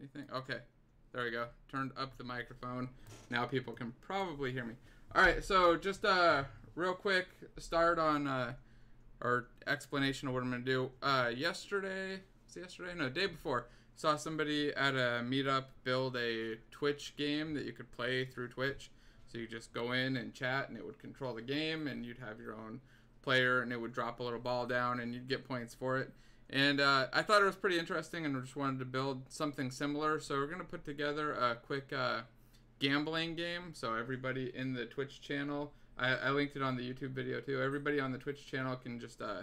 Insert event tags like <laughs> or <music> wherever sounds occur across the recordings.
anything? Okay. There we go. Turned up the microphone. Now people can probably hear me. All right, so just uh real quick start on uh or explanation of what I'm going to do. Uh yesterday, was yesterday? No, day before. Saw somebody at a meetup build a Twitch game that you could play through Twitch. So you just go in and chat and it would control the game and you'd have your own player and it would drop a little ball down and you'd get points for it. And uh, I thought it was pretty interesting and just wanted to build something similar. So we're going to put together a quick uh, gambling game. So everybody in the Twitch channel, I, I, linked it on the YouTube video too. Everybody on the Twitch channel can just uh,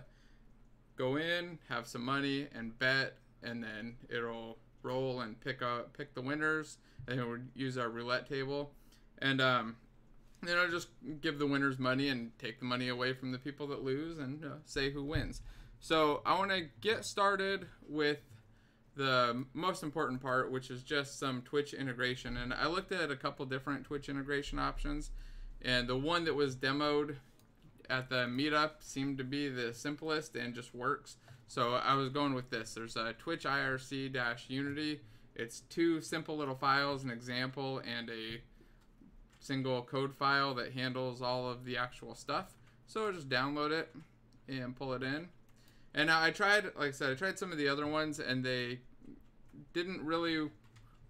go in, have some money, and bet, and then it'll roll and pick up pick the winners. And we'll use our roulette table, and um, then I'll just give the winners money and take the money away from the people that lose, and uh, say who wins. So I want to get started with the most important part, which is just some Twitch integration. And I looked at a couple different Twitch integration options, and the one that was demoed at the meetup seemed to be the simplest and just works. So I was going with this. There's a Twitch IRC Unity. It's two simple little files, an example and a single code file that handles all of the actual stuff. So just download it and pull it in. And I tried, like I said, I tried some of the other ones, and they didn't really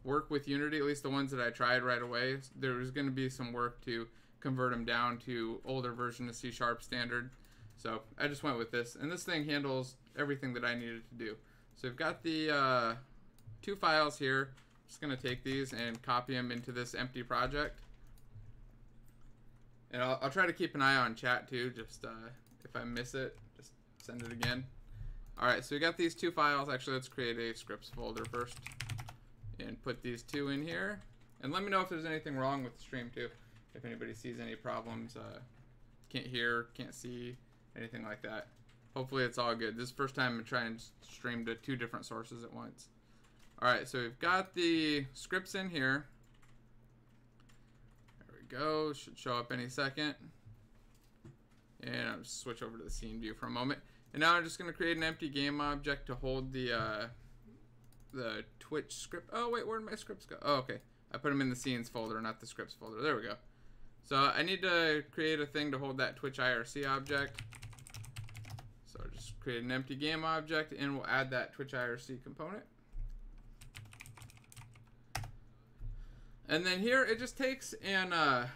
work with Unity. At least the ones that I tried right away. There was going to be some work to convert them down to older version of C Sharp standard. So I just went with this, and this thing handles everything that I needed to do. So we've got the uh, two files here. I'm just going to take these and copy them into this empty project. And I'll, I'll try to keep an eye on chat too, just uh, if I miss it, just send it again. Alright, so we got these two files. Actually, let's create a scripts folder first. And put these two in here. And let me know if there's anything wrong with the stream too. If anybody sees any problems, uh, can't hear, can't see, anything like that. Hopefully it's all good. This is the first time I'm trying to stream to two different sources at once. Alright, so we've got the scripts in here. There we go. Should show up any second. And I'll switch over to the scene view for a moment. And now I'm just going to create an empty game object to hold the uh, the Twitch script. Oh, wait, where did my scripts go? Oh, okay. I put them in the scenes folder, not the scripts folder. There we go. So I need to create a thing to hold that Twitch IRC object. So I'll just create an empty game object, and we'll add that Twitch IRC component. And then here, it just takes an uh,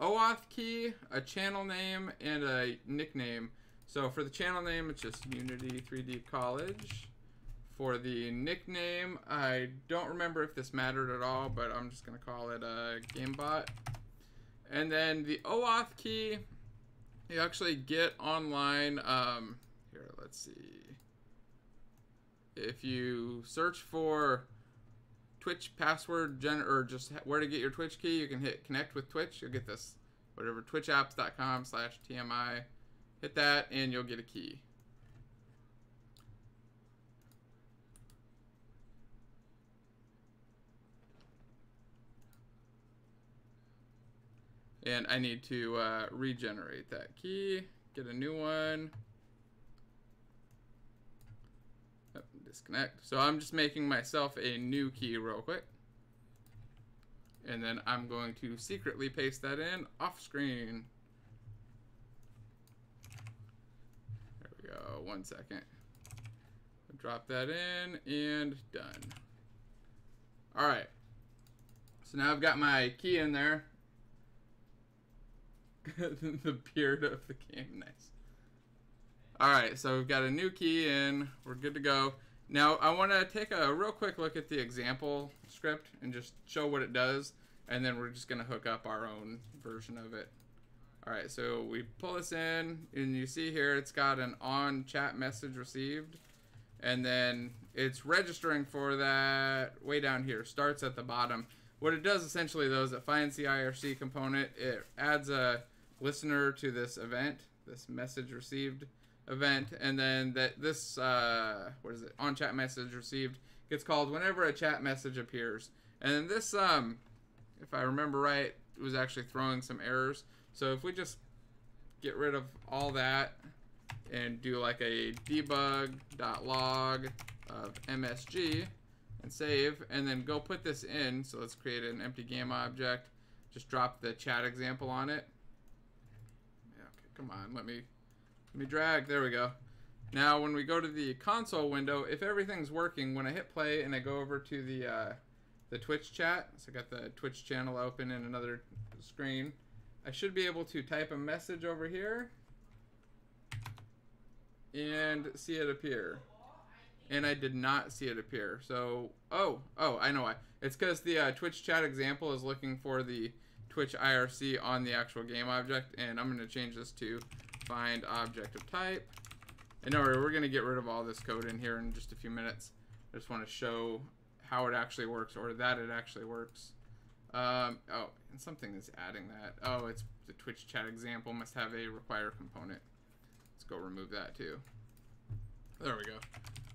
OAuth key, a channel name, and a nickname so for the channel name, it's just Unity 3D College. For the nickname, I don't remember if this mattered at all, but I'm just going to call it a GameBot. And then the OAuth key, you actually get online. Um, here, let's see. If you search for Twitch password gen or just where to get your Twitch key, you can hit connect with Twitch. You'll get this, whatever, twitchapps.com slash TMI Hit that and you'll get a key. And I need to uh, regenerate that key, get a new one. Disconnect. So I'm just making myself a new key real quick. And then I'm going to secretly paste that in off screen. Go. One second. Drop that in and done. All right. So now I've got my key in there. <laughs> the beard of the game, nice. All right, so we've got a new key in. We're good to go. Now I want to take a real quick look at the example script and just show what it does, and then we're just going to hook up our own version of it. All right, so we pull this in, and you see here it's got an on chat message received, and then it's registering for that way down here. Starts at the bottom. What it does essentially, though, is it finds the IRC component. It adds a listener to this event, this message received event, and then that this uh, what is it on chat message received gets called whenever a chat message appears. And then this, um, if I remember right, was actually throwing some errors. So if we just get rid of all that and do like a debug.log of MSG, and save, and then go put this in. So let's create an empty game object. Just drop the chat example on it. Yeah, okay, come on, let me let me drag. There we go. Now, when we go to the console window, if everything's working, when I hit play and I go over to the uh, the Twitch chat, so I got the Twitch channel open in another screen, I should be able to type a message over here and see it appear. And I did not see it appear. So, oh, oh, I know why. It's because the uh, Twitch chat example is looking for the Twitch IRC on the actual game object, and I'm going to change this to find object of type. And no, we're going to get rid of all this code in here in just a few minutes. I just want to show how it actually works, or that it actually works. Um, oh, and something is adding that. Oh, it's the Twitch chat example must have a require component. Let's go remove that too. There we go.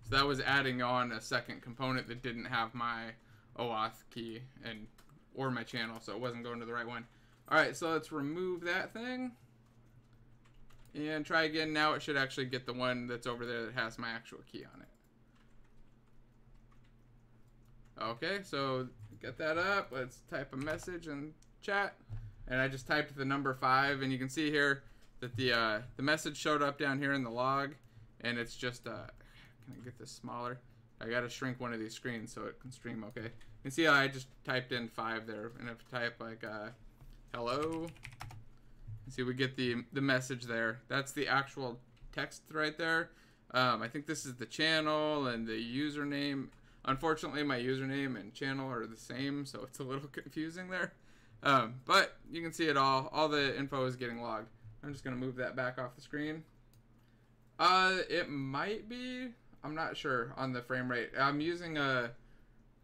So that was adding on a second component that didn't have my OAuth key and or my channel, so it wasn't going to the right one. All right, so let's remove that thing and try again. Now it should actually get the one that's over there that has my actual key on it. Okay, so get that up. Let's type a message in chat. And I just typed the number five, and you can see here that the uh, the message showed up down here in the log, and it's just uh, can I get this smaller? I gotta shrink one of these screens so it can stream okay. You can see I just typed in five there, and if I type like uh, hello, see we get the the message there. That's the actual text right there. Um, I think this is the channel and the username. Unfortunately, my username and channel are the same, so it's a little <laughs> confusing there. Um, but you can see it all. All the info is getting logged. I'm just gonna move that back off the screen. Uh, it might be. I'm not sure on the frame rate. I'm using a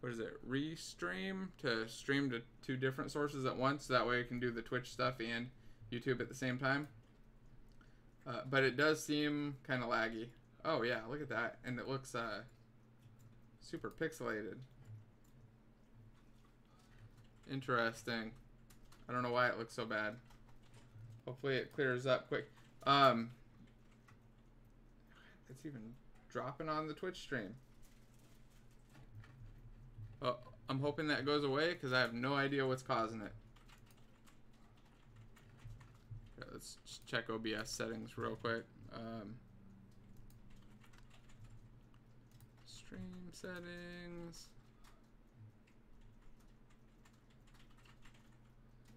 what is it? Restream to stream to two different sources at once. That way I can do the Twitch stuff and YouTube at the same time. Uh, but it does seem kind of laggy. Oh yeah, look at that, and it looks uh, super pixelated. Interesting. I don't know why it looks so bad. Hopefully it clears up quick. Um, it's even dropping on the Twitch stream. Oh, I'm hoping that goes away because I have no idea what's causing it. Okay, let's check OBS settings real quick. Um, stream settings.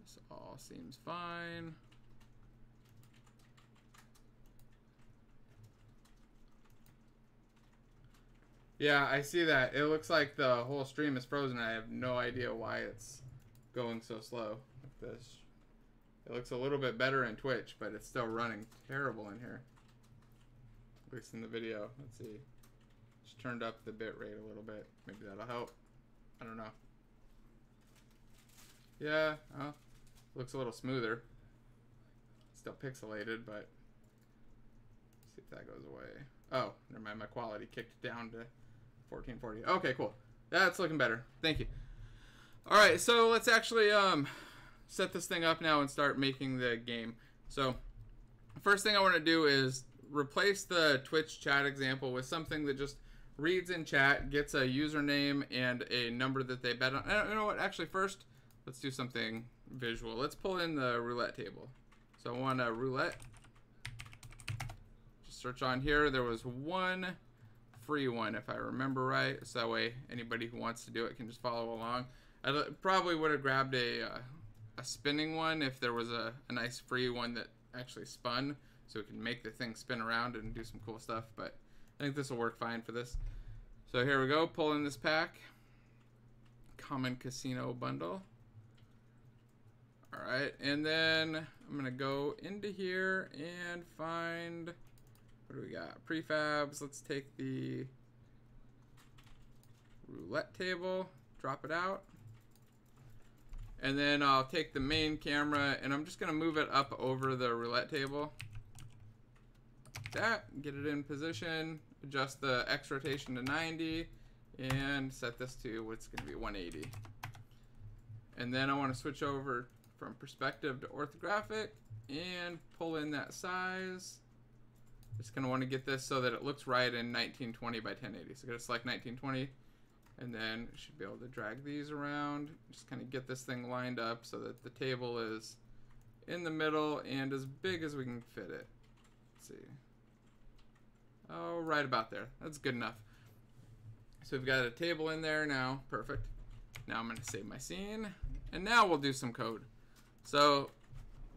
This all seems fine. Yeah, I see that. It looks like the whole stream is frozen. I have no idea why it's going so slow like this. It looks a little bit better in Twitch, but it's still running terrible in here. At least in the video. Let's see. Just turned up the bit rate a little bit. Maybe that'll help. I don't know. Yeah, oh, looks a little smoother. Still pixelated, but see if that goes away. Oh, never mind. My quality kicked down to 1440. Okay, cool. That's looking better. Thank you. All right, so let's actually um, set this thing up now and start making the game. So first thing I want to do is replace the Twitch chat example with something that just reads in chat, gets a username and a number that they bet on. Uh, you know what? Actually, first, let's do something visual. Let's pull in the roulette table. So I want a roulette. Just search on here. There was one free one, if I remember right. So that way, anybody who wants to do it can just follow along. I probably would have grabbed a uh, a spinning one if there was a, a nice free one that actually spun, so we can make the thing spin around and do some cool stuff. But I think this will work fine for this. So here we go, pull in this pack. Common Casino Bundle. Alright, and then I'm to go into here and find what do we got? Prefabs. Let's take the roulette table, drop it out. And then I'll take the main camera and I'm just to move it up over the roulette table. That, get it in position, adjust the X rotation to 90, and set this to what's going to be 180. And then I want to switch over from perspective to orthographic and pull in that size. Just going to want to get this so that it looks right in 1920 by 1080. So I'm going to select 1920 And then should be able to drag these around, just kind of get this thing lined up so that the table is in the middle and as big as we can fit it. Let's see. Oh, right about there. That's good enough. So we've got a table in there now. Perfect. Now I'm going to save my scene. And now we'll do some code. So,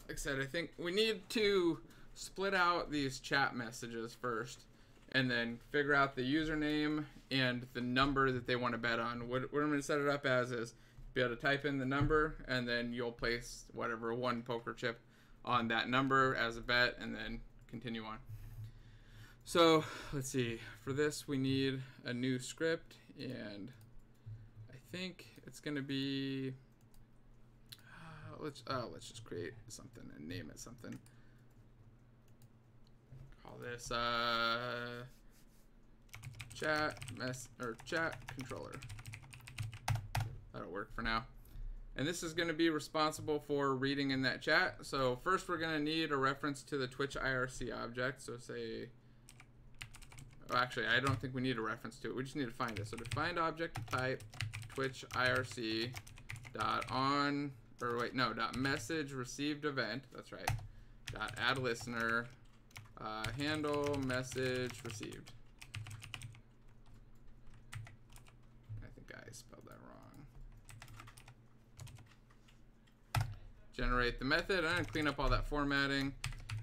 like I said, I think we need to split out these chat messages first and then figure out the username and the number that they want to bet on. What, what I'm going to set it up as is be able to type in the number and then you'll place whatever one poker chip on that number as a bet and then continue on. So let's see. For this, we need a new script, and I think it's gonna be. Uh, let's uh, let's just create something and name it something. Call this uh, chat mess or chat controller. That'll work for now. And this is going to be responsible for reading in that chat. So first we're going to need a reference to the Twitch IRC object. So say Oh, actually, I don't think we need a reference to it. We just need to find it. So define object type Twitch IRC dot on or wait no dot message received event. That's right. Dot add listener uh, handle message received. I think I spelled that wrong. Generate the method. I'm gonna clean up all that formatting.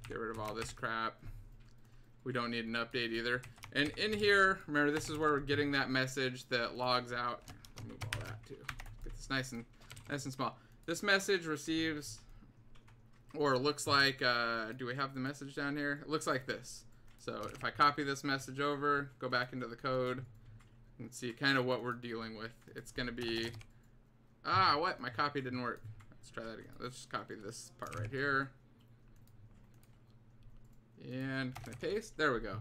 Get rid of all this crap. We don't need an update either. And in here, remember this is where we're getting that message that logs out. Move all that too. Get this nice and nice and small. This message receives or looks like uh, do we have the message down here? It looks like this. So if I copy this message over, go back into the code, and see kind of what we're dealing with. It's gonna be ah what? My copy didn't work. Let's try that again. Let's just copy this part right here. And can I paste? There we go.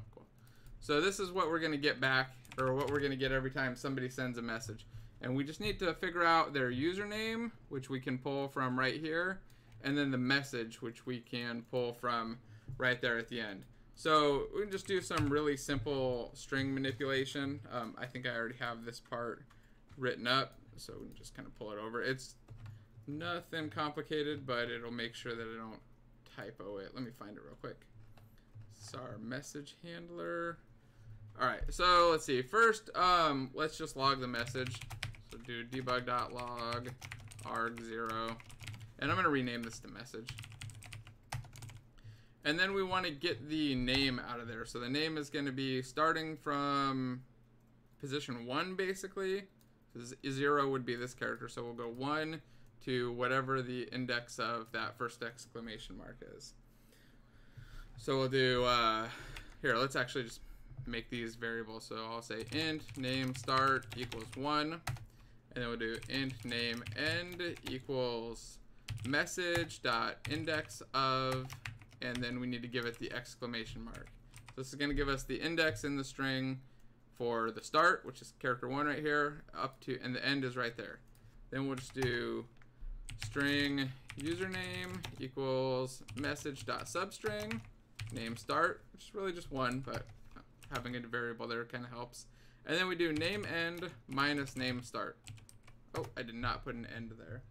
So this is what we're going to get back, or what we're going to get every time somebody sends a message. And we just need to figure out their username, which we can pull from right here, and then the message, which we can pull from right there at the end. So we can just do some really simple string manipulation. Um, I think I already have this part written up, so we can just kind of pull it over. It's nothing complicated, but it'll make sure that I don't typo it. Let me find it real quick. It's our message handler. All right, so let's see. First, um, let's just log the message. So do debug.log arg0. And I'm going to rename this to message. And then we want to get the name out of there. So the name is going to be starting from position 1, basically. Zero would be this character. So we'll go 1 to whatever the index of that first exclamation mark is. So we'll do, uh, here, let's actually just make these variables. So I'll say int name start equals one, and then we'll do int name end equals message dot index of, and then we need to give it the exclamation mark. So this is going to give us the index in the string for the start, which is character one right here, up to, and the end is right there. Then we'll just do string username equals message dot substring name start, which is really just one, but having a variable there kind of helps. And then we do name end minus name start. Oh, I did not put an end there.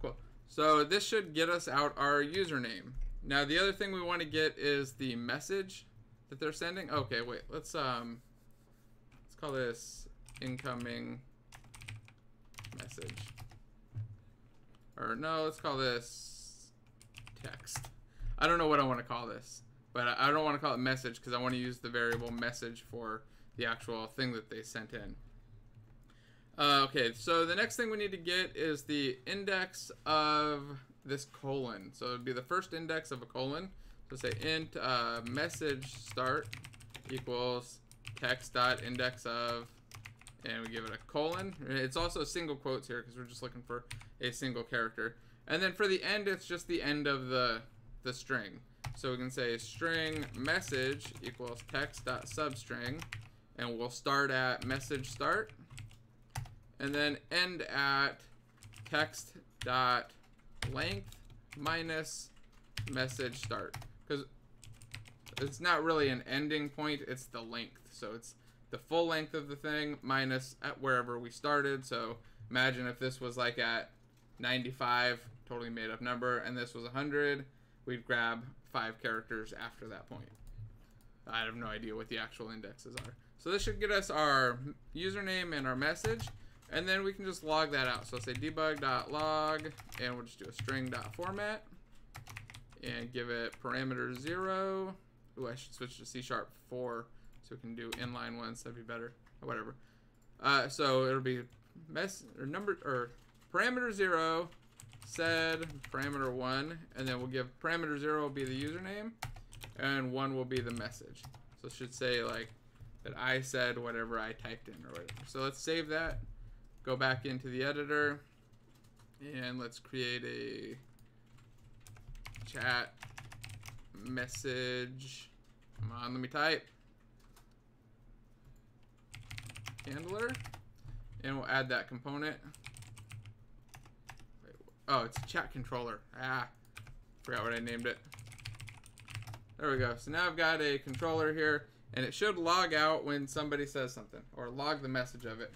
Cool. So this should get us out our username. Now the other thing we want to get is the message that they're sending. Okay, wait. Let's um let's call this incoming message. Or no, let's call this text. I don't know what I want to call this, but I don't want to call it message because I want to use the variable message for the actual thing that they sent in. Uh, okay, so the next thing we need to get is the index of this colon. So it would be the first index of a colon. So say int uh, message start equals text dot index of, and we give it a colon. It's also single quotes here because we're just looking for a single character. And then for the end, it's just the end of the the string. So we can say string message equals text dot substring, and we'll start at message start, and then end at text dot length minus message start. Because It's not really an ending point, it's the length. So it's the full length of the thing minus at wherever we started. So imagine if this was like at 95, totally made up number, and this was 100, we'd grab five characters after that point. I have no idea what the actual indexes are. So this should get us our username and our message, and then we can just log that out. So say debug.log, and we'll just do a string.format, and give it parameter 0. Ooh, I should switch to C Sharp 4 so we can do inline ones. That'd be better. Or whatever. Uh, so it'll be mess or number or parameter 0 said parameter 1 and then we'll give parameter 0 will be the username and 1 will be the message. So it should say like that I said whatever I typed in or whatever. So let's save that go back into the editor and let's create a chat message. Come on let me type. Handler and we'll add that component Oh, it's a chat controller. Ah, forgot what I named it. There we go. So now I've got a controller here, and it should log out when somebody says something, or log the message of it.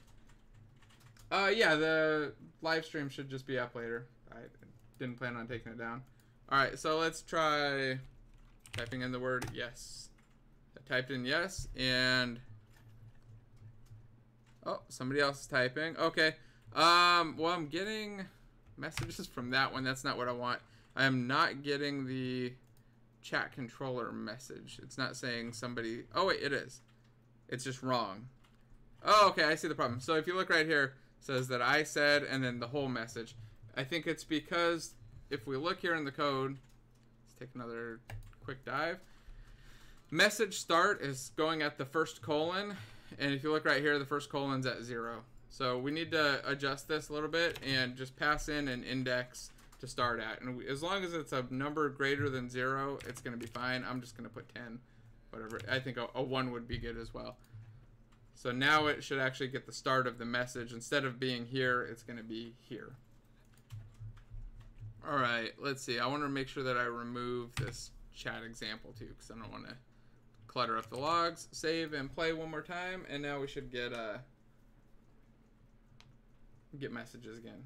Uh, yeah, the live stream should just be up later. I didn't plan on taking it down. Alright, so let's try typing in the word yes. I typed in yes, and... Oh, somebody else is typing. Okay. Um, well, I'm getting messages from that one. That's not what I want. I am not getting the chat controller message. It's not saying somebody... Oh, wait, it is. It's just wrong. Oh, okay, I see the problem. So if you look right here, says that I said and then the whole message. I think it's because if we look here in the code, let's take another quick dive. Message start is going at the first colon, and if you look right here, the first colon's at zero. So we need to adjust this a little bit and just pass in an index to start at. And we, as long as it's a number greater than zero, it's going to be fine. I'm just going to put 10, whatever. I think a, a one would be good as well. So now it should actually get the start of the message. Instead of being here, it's going to be here. All right, let's see. I want to make sure that I remove this chat example too because I don't want to clutter up the logs. Save and play one more time, and now we should get a... Uh, get messages again.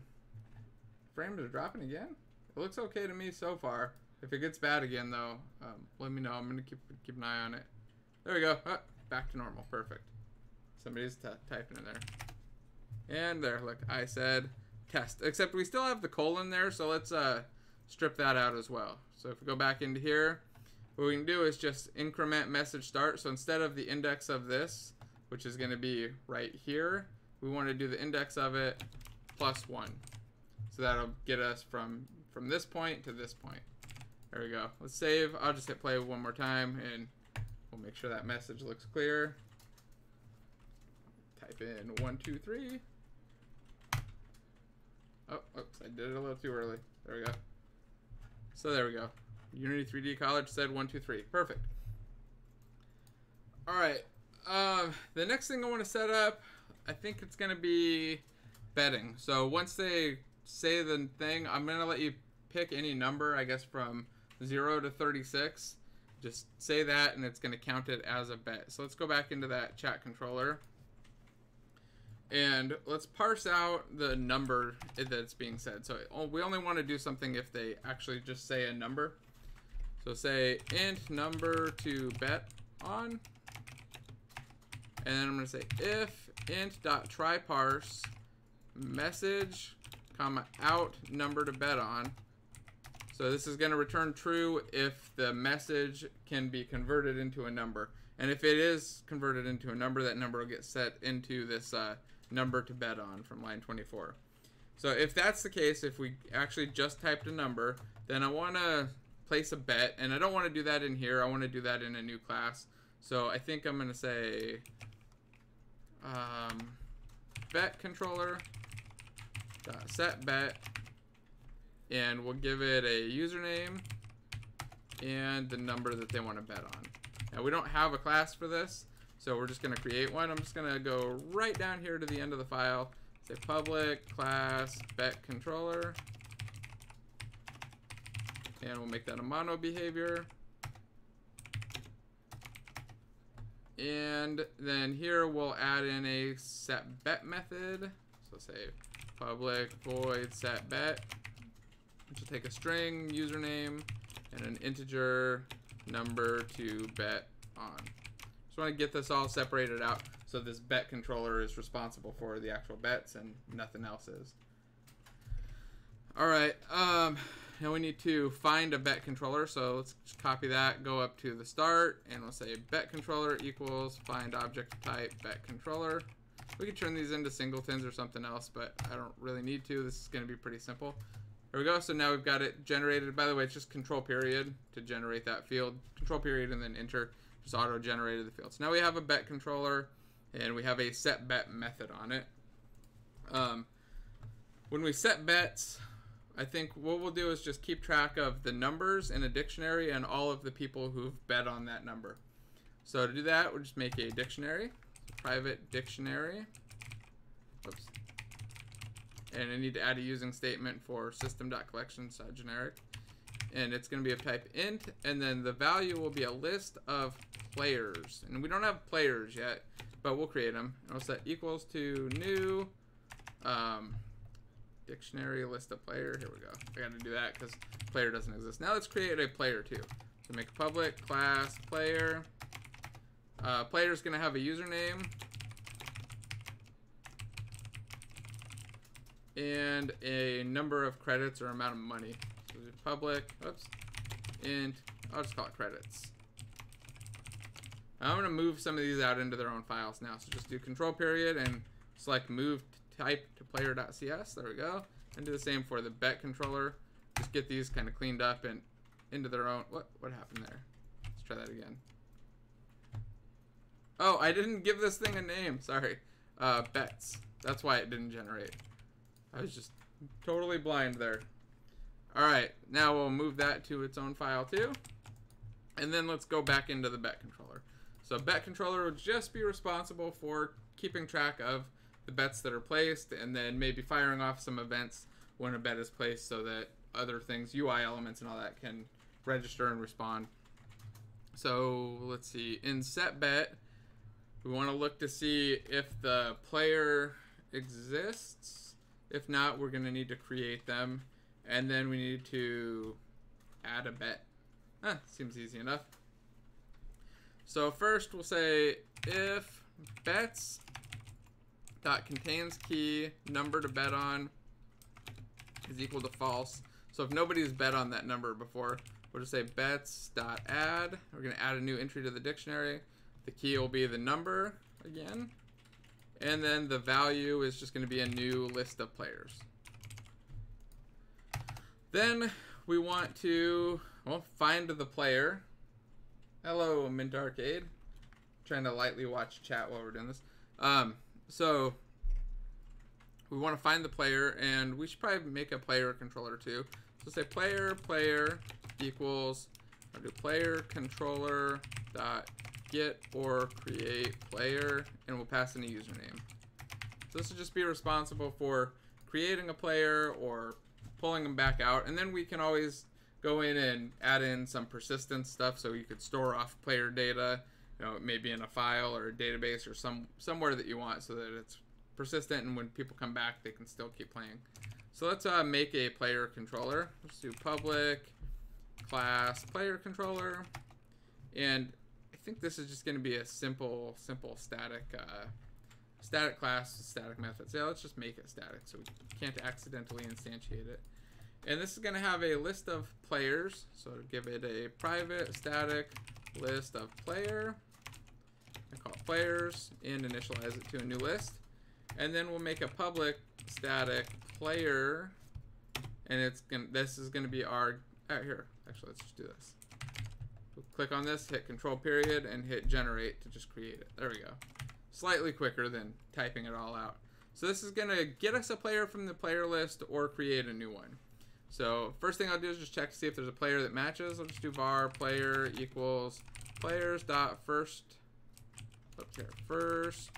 Frames are dropping again? It looks okay to me so far. If it gets bad again, though, um, let me know. I'm going to keep keep an eye on it. There we go. Oh, back to normal. Perfect. Somebody's typing in there. And there, look, I said test. Except we still have the colon there, so let's uh, strip that out as well. So if we go back into here, what we can do is just increment message start. So instead of the index of this, which is going to be right here, we want to do the index of it plus 1. So that'll get us from, from this point to this point. There we go. Let's save. I'll just hit play one more time and we'll make sure that message looks clear. Type in 1, 2, 3. Oh, oops, I did it a little too early. There we go. So there we go. Unity 3D College said 123. Perfect. Alright. Um, the next thing I want to set up I think it's gonna be betting. So once they say the thing, I'm gonna let you pick any number, I guess from zero to 36. Just say that, and it's gonna count it as a bet. So let's go back into that chat controller. And let's parse out the number that's being said. So we only want to do something if they actually just say a number. So say int number to bet on. And then I'm going to say if int.tryparse message comma out number to bet on. So this is going to return true if the message can be converted into a number. And if it is converted into a number, that number will get set into this uh, number to bet on from line 24. So if that's the case, if we actually just typed a number, then I want to place a bet. And I don't want to do that in here. I want to do that in a new class. So I think I'm going to say um, bet controller dot set bet and we'll give it a username and the number that they want to bet on. Now we don't have a class for this, so we're just going to create one. I'm just going to go right down here to the end of the file, say public class bet controller, and we'll make that a mono behavior. And then here we'll add in a set bet method. So say public void set bet, which will take a string username and an integer number to bet on. Just want to get this all separated out so this bet controller is responsible for the actual bets and nothing else is. All right, um, now we need to find a bet controller. So let's copy that, go up to the start, and we'll say bet controller equals find object type bet controller. We could turn these into singletons or something else, but I don't really need to. This is going to be pretty simple. There we go. So now we've got it generated. By the way, it's just control period to generate that field. Control period and then enter just auto-generated the field. So now we have a bet controller and we have a set bet method on it. Um, when we set bets, I think what we'll do is just keep track of the numbers in a dictionary and all of the people who've bet on that number. So to do that, we'll just make a dictionary, private dictionary. Whoops. And I need to add a using statement for system.collections.generic. And it's going to be of type int, and then the value will be a list of players. And we don't have players yet, but we'll create them. And we'll set equals to new um, dictionary list of player. Here we go. I got to do that because player doesn't exist. Now let's create a player too. So make public class player. Uh, player is to have a username. And a number of credits or amount of money. So public, oops, and I'll just call it credits. I'm to move some of these out into their own files now. So just do control period and select move type to player.cs. There we go. And do the same for the bet controller. Just get these kind of cleaned up and into their own. What what happened there? Let's try that again. Oh, I didn't give this thing a name. Sorry. Uh, bets. That's why it didn't generate. I was just totally blind there. All right, now we'll move that to its own file too. And then let's go back into the bet controller. So bet controller will just be responsible for keeping track of the bets that are placed and then maybe firing off some events when a bet is placed so that other things, UI elements and all that can register and respond. So let's see, in set bet, we want to look to see if the player exists. If not, we're going to need to create them. And then we need to add a bet. Ah, seems easy enough. So first we'll say if bets dot contains key number to bet on is equal to false. So if nobody's bet on that number before, we'll just say bets dot add. We're gonna add a new entry to the dictionary. The key will be the number again. And then the value is just gonna be a new list of players. Then we want to, well, find the player. Hello, Mint Arcade. trying to lightly watch chat while we're doing this. Um, so we want to find the player, and we should probably make a player controller too. So say player player equals I'll do player controller dot get or create player, and we'll pass in a username. So this will just be responsible for creating a player or pulling them back out, and then we can always go in and add in some persistence stuff so you could store off player data you know maybe in a file or a database or some somewhere that you want so that it's persistent and when people come back they can still keep playing. So let's uh, make a player controller. Let's do public class player controller. And I think this is just going to be a simple simple static uh, static class static method. So yeah, let's just make it static so we can't accidentally instantiate it. And this is going to have a list of players. So give it a private static list of player. I call it players and initialize it to a new list. And then we'll make a public static player. And it's gonna this is gonna be our oh, here. Actually let's just do this. We'll click on this, hit control period, and hit generate to just create it. There we go. Slightly quicker than typing it all out. So this is gonna get us a player from the player list or create a new one. So first thing I'll do is just check to see if there's a player that matches. I'll just do var player equals players dot first. Oops, here first.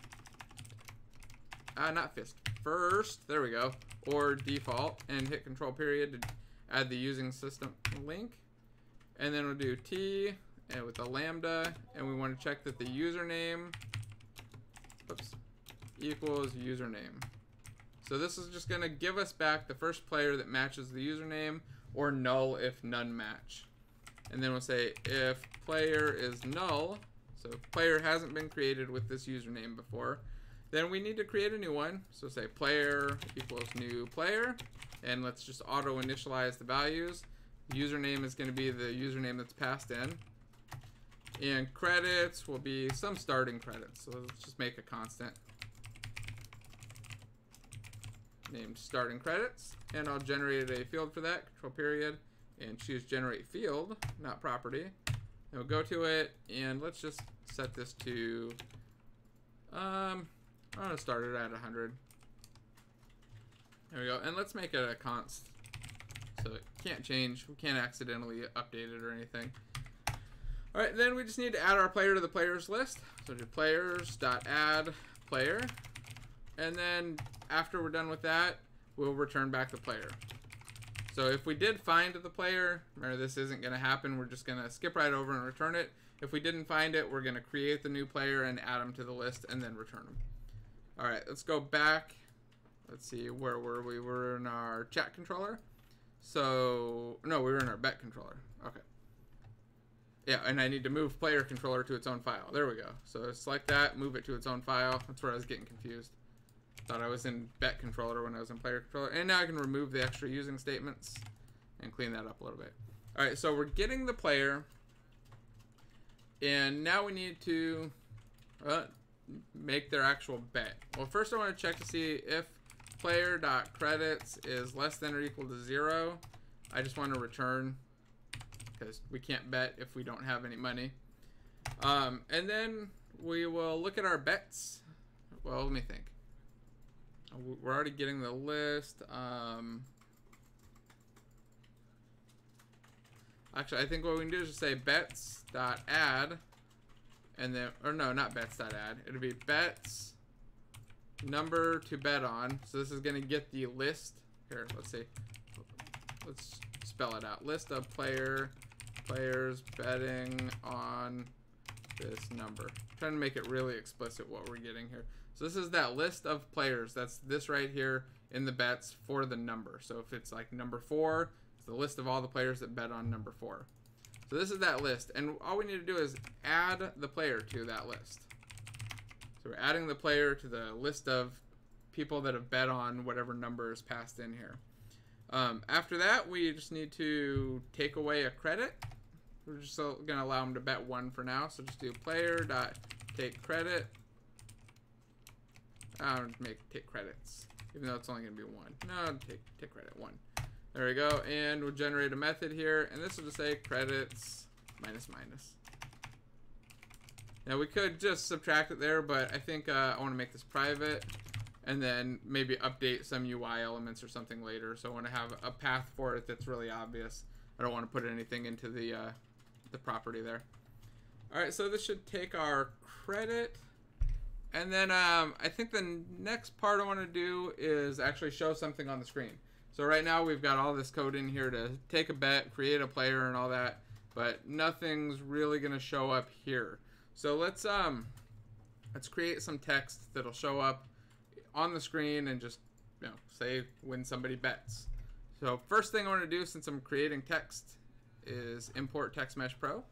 Ah, not fist. First. There we go. Or default, and hit control period to add the using system Linq. And then we'll do t and with a lambda, and we want to check that the username, oops, equals username. So this is just going to give us back the first player that matches the username, or null if none match. And then we'll say if player is null, so player hasn't been created with this username before, then we need to create a new one. So say player equals new player, and let's just auto initialize the values. Username is going to be the username that's passed in. And credits will be some starting credits. So let's just make a constant named starting credits. And I'll generate a field for that, control period, and choose generate field, not property. We'll go to it, and let's just set this to, um, I'm gonna start it at 100. There we go, and let's make it a const. So it can't change, we can't accidentally update it or anything. All right, then we just need to add our player to the players list. So do players dot add player, and then after we're done with that, we'll return back the player. So if we did find the player, remember this isn't going to happen. We're just going to skip right over and return it. If we didn't find it, we're going to create the new player and add them to the list and then return them. All right, let's go back. Let's see, where were we? We were in our chat controller. So, no, we were in our bet controller. Okay. Yeah, and I need to move player controller to its own file. There we go. So select that, move it to its own file. That's where I was getting confused. Thought I was in bet controller when I was in player controller. And now I can remove the extra using statements and clean that up a little bit. All right, so we're getting the player. And now we need to uh, make their actual bet. Well, first I want to check to see if player.credits is less than or equal to zero. I just want to return because we can't bet if we don't have any money. Um, and then we will look at our bets. Well, let me think. We're already getting the list. Um, actually, I think what we can do is just say bets dot add, and then or no, not bets dot add. It'll be bets number to bet on. So this is going to get the list. Here, let's see. Let's spell it out. List of player players betting on this number. I'm trying to make it really explicit what we're getting here. So this is that list of players. That's this right here in the bets for the number. So if it's like number four, it's the list of all the players that bet on number four. So this is that list. And all we need to do is add the player to that list. So we're adding the player to the list of people that have bet on whatever number is passed in here. Um, after that, we just need to take away a credit. We're just going to allow them to bet one for now. So just do player dot take credit I'll make take credits, even though it's only going to be one. No, take, take credit, one. There we go, and we'll generate a method here, and this will just say credits minus minus. Now we could just subtract it there, but I think uh, I want to make this private, and then maybe update some UI elements or something later. So I want to have a path for it that's really obvious. I don't want to put anything into the uh, the property there. All right, so this should take our credit and then um, I think the next part I want to do is actually show something on the screen. So right now we've got all this code in here to take a bet, create a player and all that, but nothing's really going to show up here. So let's um let's create some text that'll show up on the screen and just you know say when somebody bets. So first thing I want to do since I'm creating text is import text mesh pro.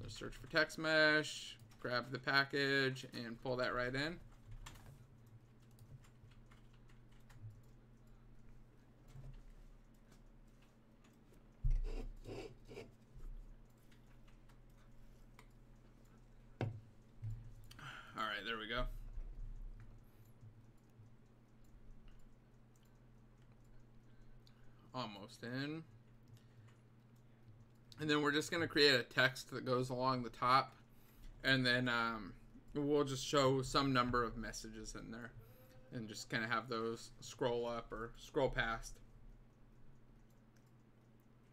Let's search for text mesh grab the package and pull that right in. All right, there we go. Almost in. And then we're just going to create a text that goes along the top and then um, we'll just show some number of messages in there and just kind of have those scroll up or scroll past.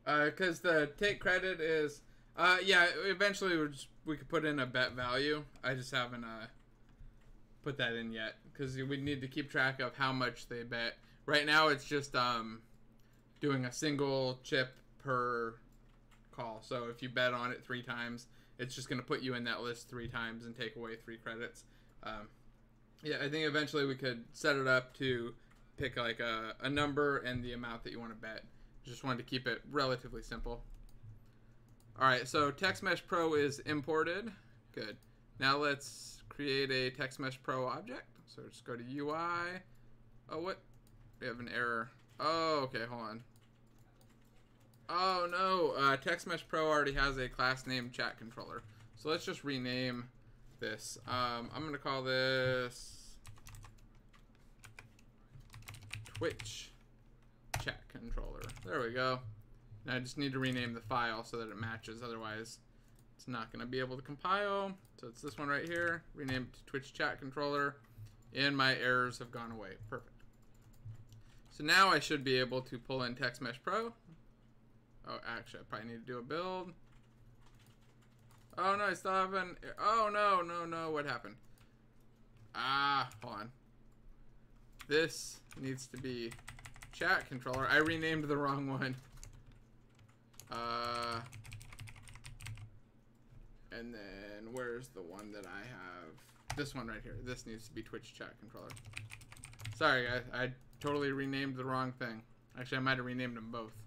Because uh, the take credit is uh, yeah eventually we we could put in a bet value. I just haven't uh, put that in yet. Because we need to keep track of how much they bet. Right now it's just um, doing a single chip per call. So if you bet on it three times, it's just going to put you in that list three times and take away three credits. Um, yeah, I think eventually we could set it up to pick like a, a number and the amount that you want to bet. Just wanted to keep it relatively simple. All right, so TextMesh Pro is imported. Good. Now let's create a TextMesh Pro object. So just go to UI. Oh, what? We have an error. Oh, okay, hold on. Oh no, uh, TextMesh Pro already has a class named Chat Controller. So let's just rename this. Um, I'm gonna call this Twitch Chat Controller. There we go. And I just need to rename the file so that it matches. Otherwise, it's not gonna be able to compile. So it's this one right here. Renamed Twitch Chat Controller, and my errors have gone away. Perfect. So now I should be able to pull in TextMesh Pro. Oh, actually, I probably need to do a build. Oh no, I still haven't. Oh no, no, no, what happened? Ah, hold on. This needs to be chat controller. I renamed the wrong one. Uh, and then where's the one that I have? This one right here. This needs to be Twitch chat controller. Sorry, guys. I totally renamed the wrong thing. Actually, I might have renamed them both.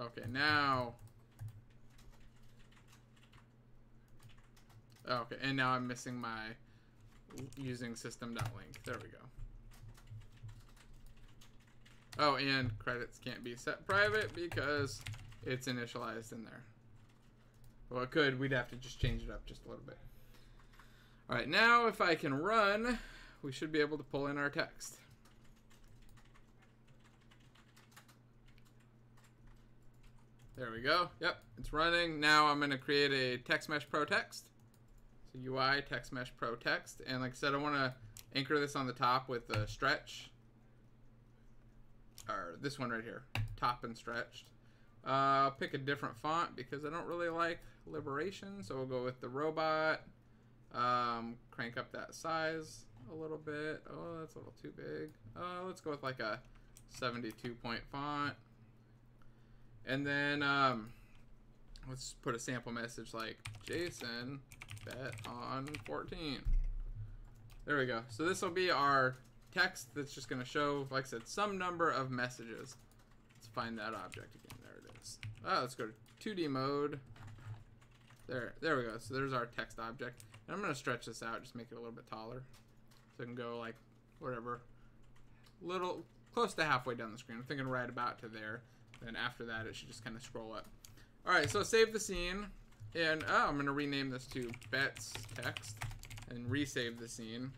Okay, now. Okay, and now I'm missing my using system.Linq. There we go. Oh, and credits can't be set private because it's initialized in there. Well, it could. We'd have to just change it up just a little bit. All right, now if I can run, we should be able to pull in our text. There we go. Yep, it's running. Now I'm going to create a TextMesh Pro text. So UI TextMesh Pro text. And like I said, I want to anchor this on the top with a stretch. Or this one right here. Top and stretched. Uh, I'll pick a different font because I don't really like Liberation. So we'll go with the Roboto. Um, crank up that size a little bit. Oh, that's a little too big. Uh, let's go with like a 72 point font. And then um, let's put a sample message like Jason bet on 14. There we go. So this will be our text that's just going to show, like I said, some number of messages. Let's find that object again. There it is. Oh, let's go to 2D mode. There, there we go. So there's our text object. And I'm going to stretch this out, just make it a little bit taller. So it can go like, whatever, little, close to halfway down the screen. I'm thinking right about to there. Then after that, it should just kind of scroll up. All right, so save the scene. And oh, I'm going to rename this to bets text and resave the scene.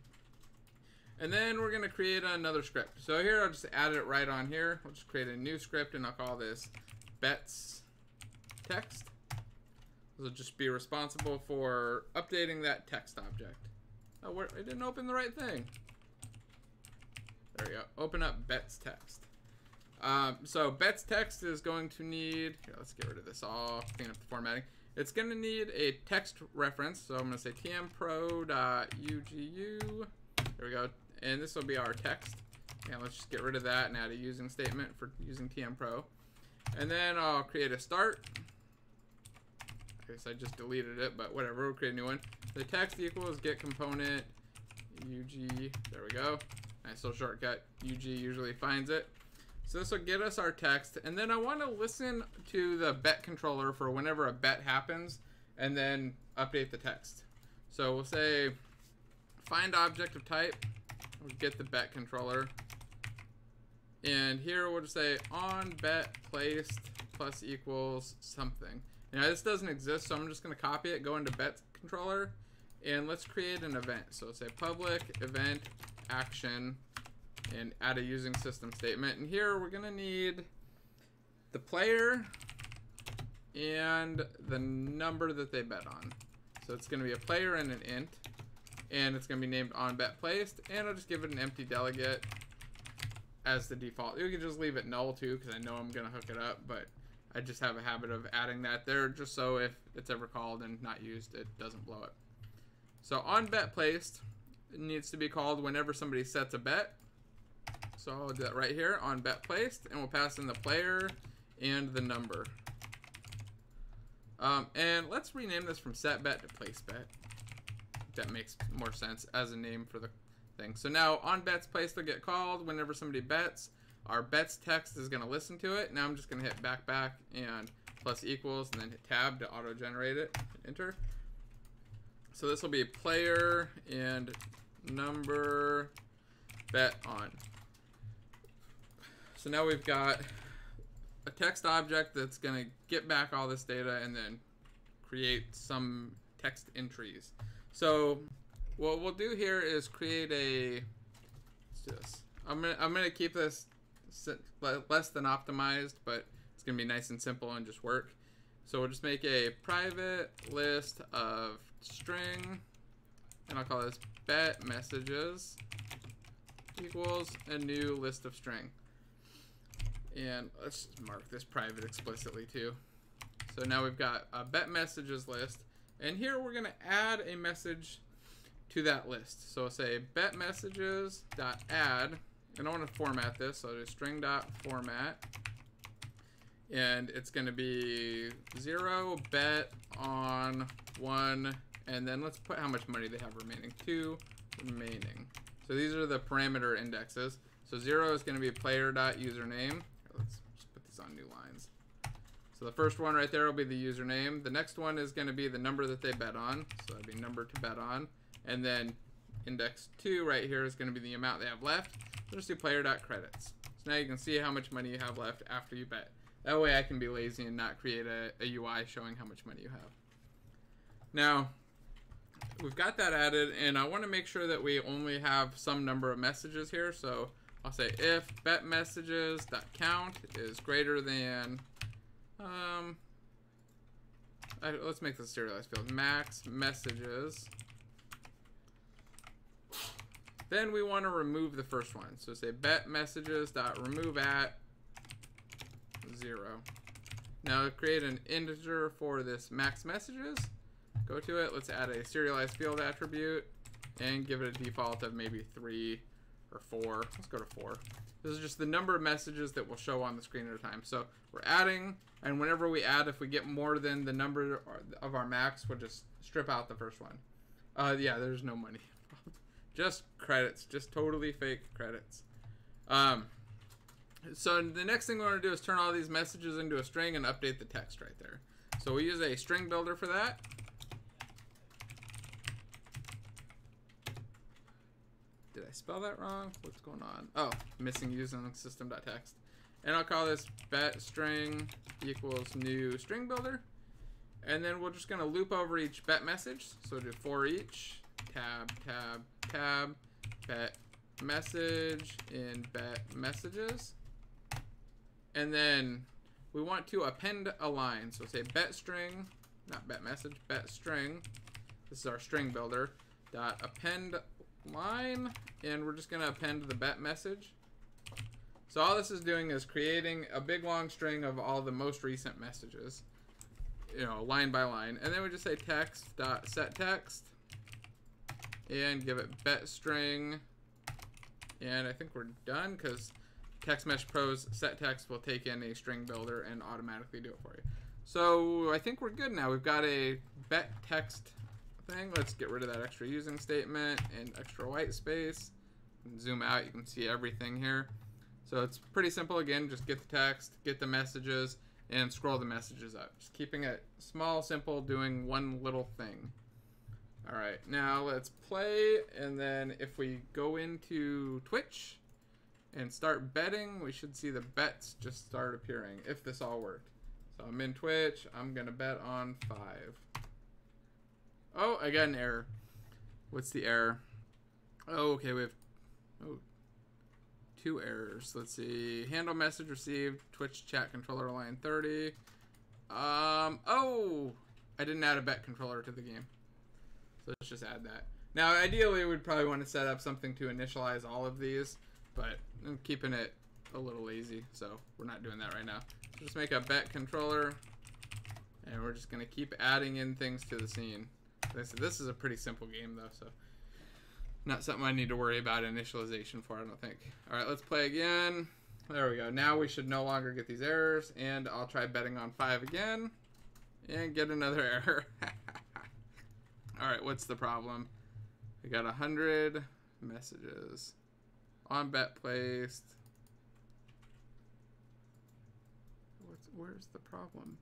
And then we're going to create another script. So here, I'll just add it right on here. We'll just create a new script, and I'll call this bets text. This will just be responsible for updating that text object. Oh, where, it didn't open the right thing. There we go. Open up bets text. Um, so bets text is going to need, here, let's get rid of this all, clean up the formatting. It's going to need a text reference. So I'm going to say tmpro.ugu. There we go. And this will be our text. And let's just get rid of that and add a using statement for using tmpro. And then I'll create a start. I guess I just deleted it, but whatever. We'll create a new one. The text equals get component UG. There we go. Nice little shortcut. UG usually finds it. So this will get us our text, and then I want to listen to the bet controller for whenever a bet happens, and then update the text. So we'll say find object of type, we'll get the bet controller, and here we'll just say on bet placed plus equals something. Now this doesn't exist, so I'm just going to copy it, go into bet controller, and let's create an event. So say public event action and add a using system statement. And here we're going to need the player and the number that they bet on. So it's going to be a player and an int. And it's going to be named on bet placed. And I'll just give it an empty delegate as the default. You can just leave it null too because I know I'm going to hook it up. But I just have a habit of adding that there just so if it's ever called and not used, it doesn't blow it. So on bet placed, needs to be called whenever somebody sets a bet. So I'll do that right here on bet placed, and we'll pass in the player and the number. Um, and let's rename this from set bet to place bet. That makes more sense as a name for the thing. So now on bets placed will get called whenever somebody bets. Our bets text is going to listen to it. Now I'm just going to hit back back and plus equals and then hit tab to auto generate it. and Enter. So this will be player and number bet on. So now we've got a text object that's going to get back all this data and then create some text entries. So what we'll do here is create a, let's do this. I'm gonna, I'm gonna keep this less than optimized, but it's gonna be nice and simple and just work. So we'll just make a private list of string, and I'll call this bet messages equals a new list of string. And let's mark this private explicitly too. So now we've got a bet messages list. And here we're going to add a message to that list. So say bet messages dot add, and I want to format this. So do string dot format, and it's going to be zero bet on one, and then let's put how much money they have remaining. Two remaining. So these are the parameter indexes. So zero is going to be player dot username. On new lines. So the first one right there will be the username. The next one is going to be the number that they bet on. So that'd be number to bet on. And then index two right here is going to be the amount they have left. So just do player dot credits. So now you can see how much money you have left after you bet. That way I can be lazy and not create a, a UI showing how much money you have. Now, we've got that added and I want to make sure that we only have some number of messages here. So I'll say if bet messages dot count is greater than um let's make this a serialized field. Max messages. Then we want to remove the first one. So say bet messages dot remove at zero. Now create an integer for this max messages. Go to it. Let's add a serialized field attribute and give it a default of maybe three or four. Let's go to four. This is just the number of messages that will show on the screen at a time. So we're adding, and whenever we add, if we get more than the number of our max, we'll just strip out the first one. Uh, yeah, there's no money. <laughs> just credits, just totally fake credits. Um, so the next thing we want to do is turn all these messages into a string and update the text right there. So we use a string builder for that. Did I spell that wrong? What's going on? Oh, missing using system.text. And I'll call this bet string equals new string builder. And then we're just going to loop over each bet message. So do for each, tab, tab, tab, bet message in bet messages. And then we want to append a line. So say bet string, not bet message, bet string. This is our string builder. Dot append line, and we're just going to append the bet message. So all this is doing is creating a big long string of all the most recent messages, you know, line by line. And then we just say text dot set text and give it bet string. And I think we're done because Text Mesh Pro's set text will take in a string builder and automatically do it for you. So I think we're good now. We've got a bet text thing. Let's get rid of that extra using statement and extra white space. Zoom out, you can see everything here. So it's pretty simple again, just get the text, get the messages, and scroll the messages up. Just keeping it small, simple, doing one little thing. All right, now let's play, and then if we go into Twitch and start betting, we should see the bets just start appearing, if this all worked. So I'm in Twitch, I'm gonna bet on five. Oh, I got an error. What's the error? Oh, okay, we have oh, two errors. Let's see. Handle message received, Twitch chat controller line 30. Um, oh, I didn't add a bet controller to the game. So let's just add that. Now, ideally, we'd probably want to set up something to initialize all of these, but I'm keeping it a little lazy, so we're not doing that right now. Just make a bet controller, and we're just going to keep adding in things to the scene. This, this is a pretty simple game though, so not something I need to worry about initialization for, I don't think. All right, let's play again. There we go. Now we should no longer get these errors, and I'll try betting on five again. and get another <laughs> error. All right, what's the problem? We got a hundred messages on bet placed. What's where's the problem?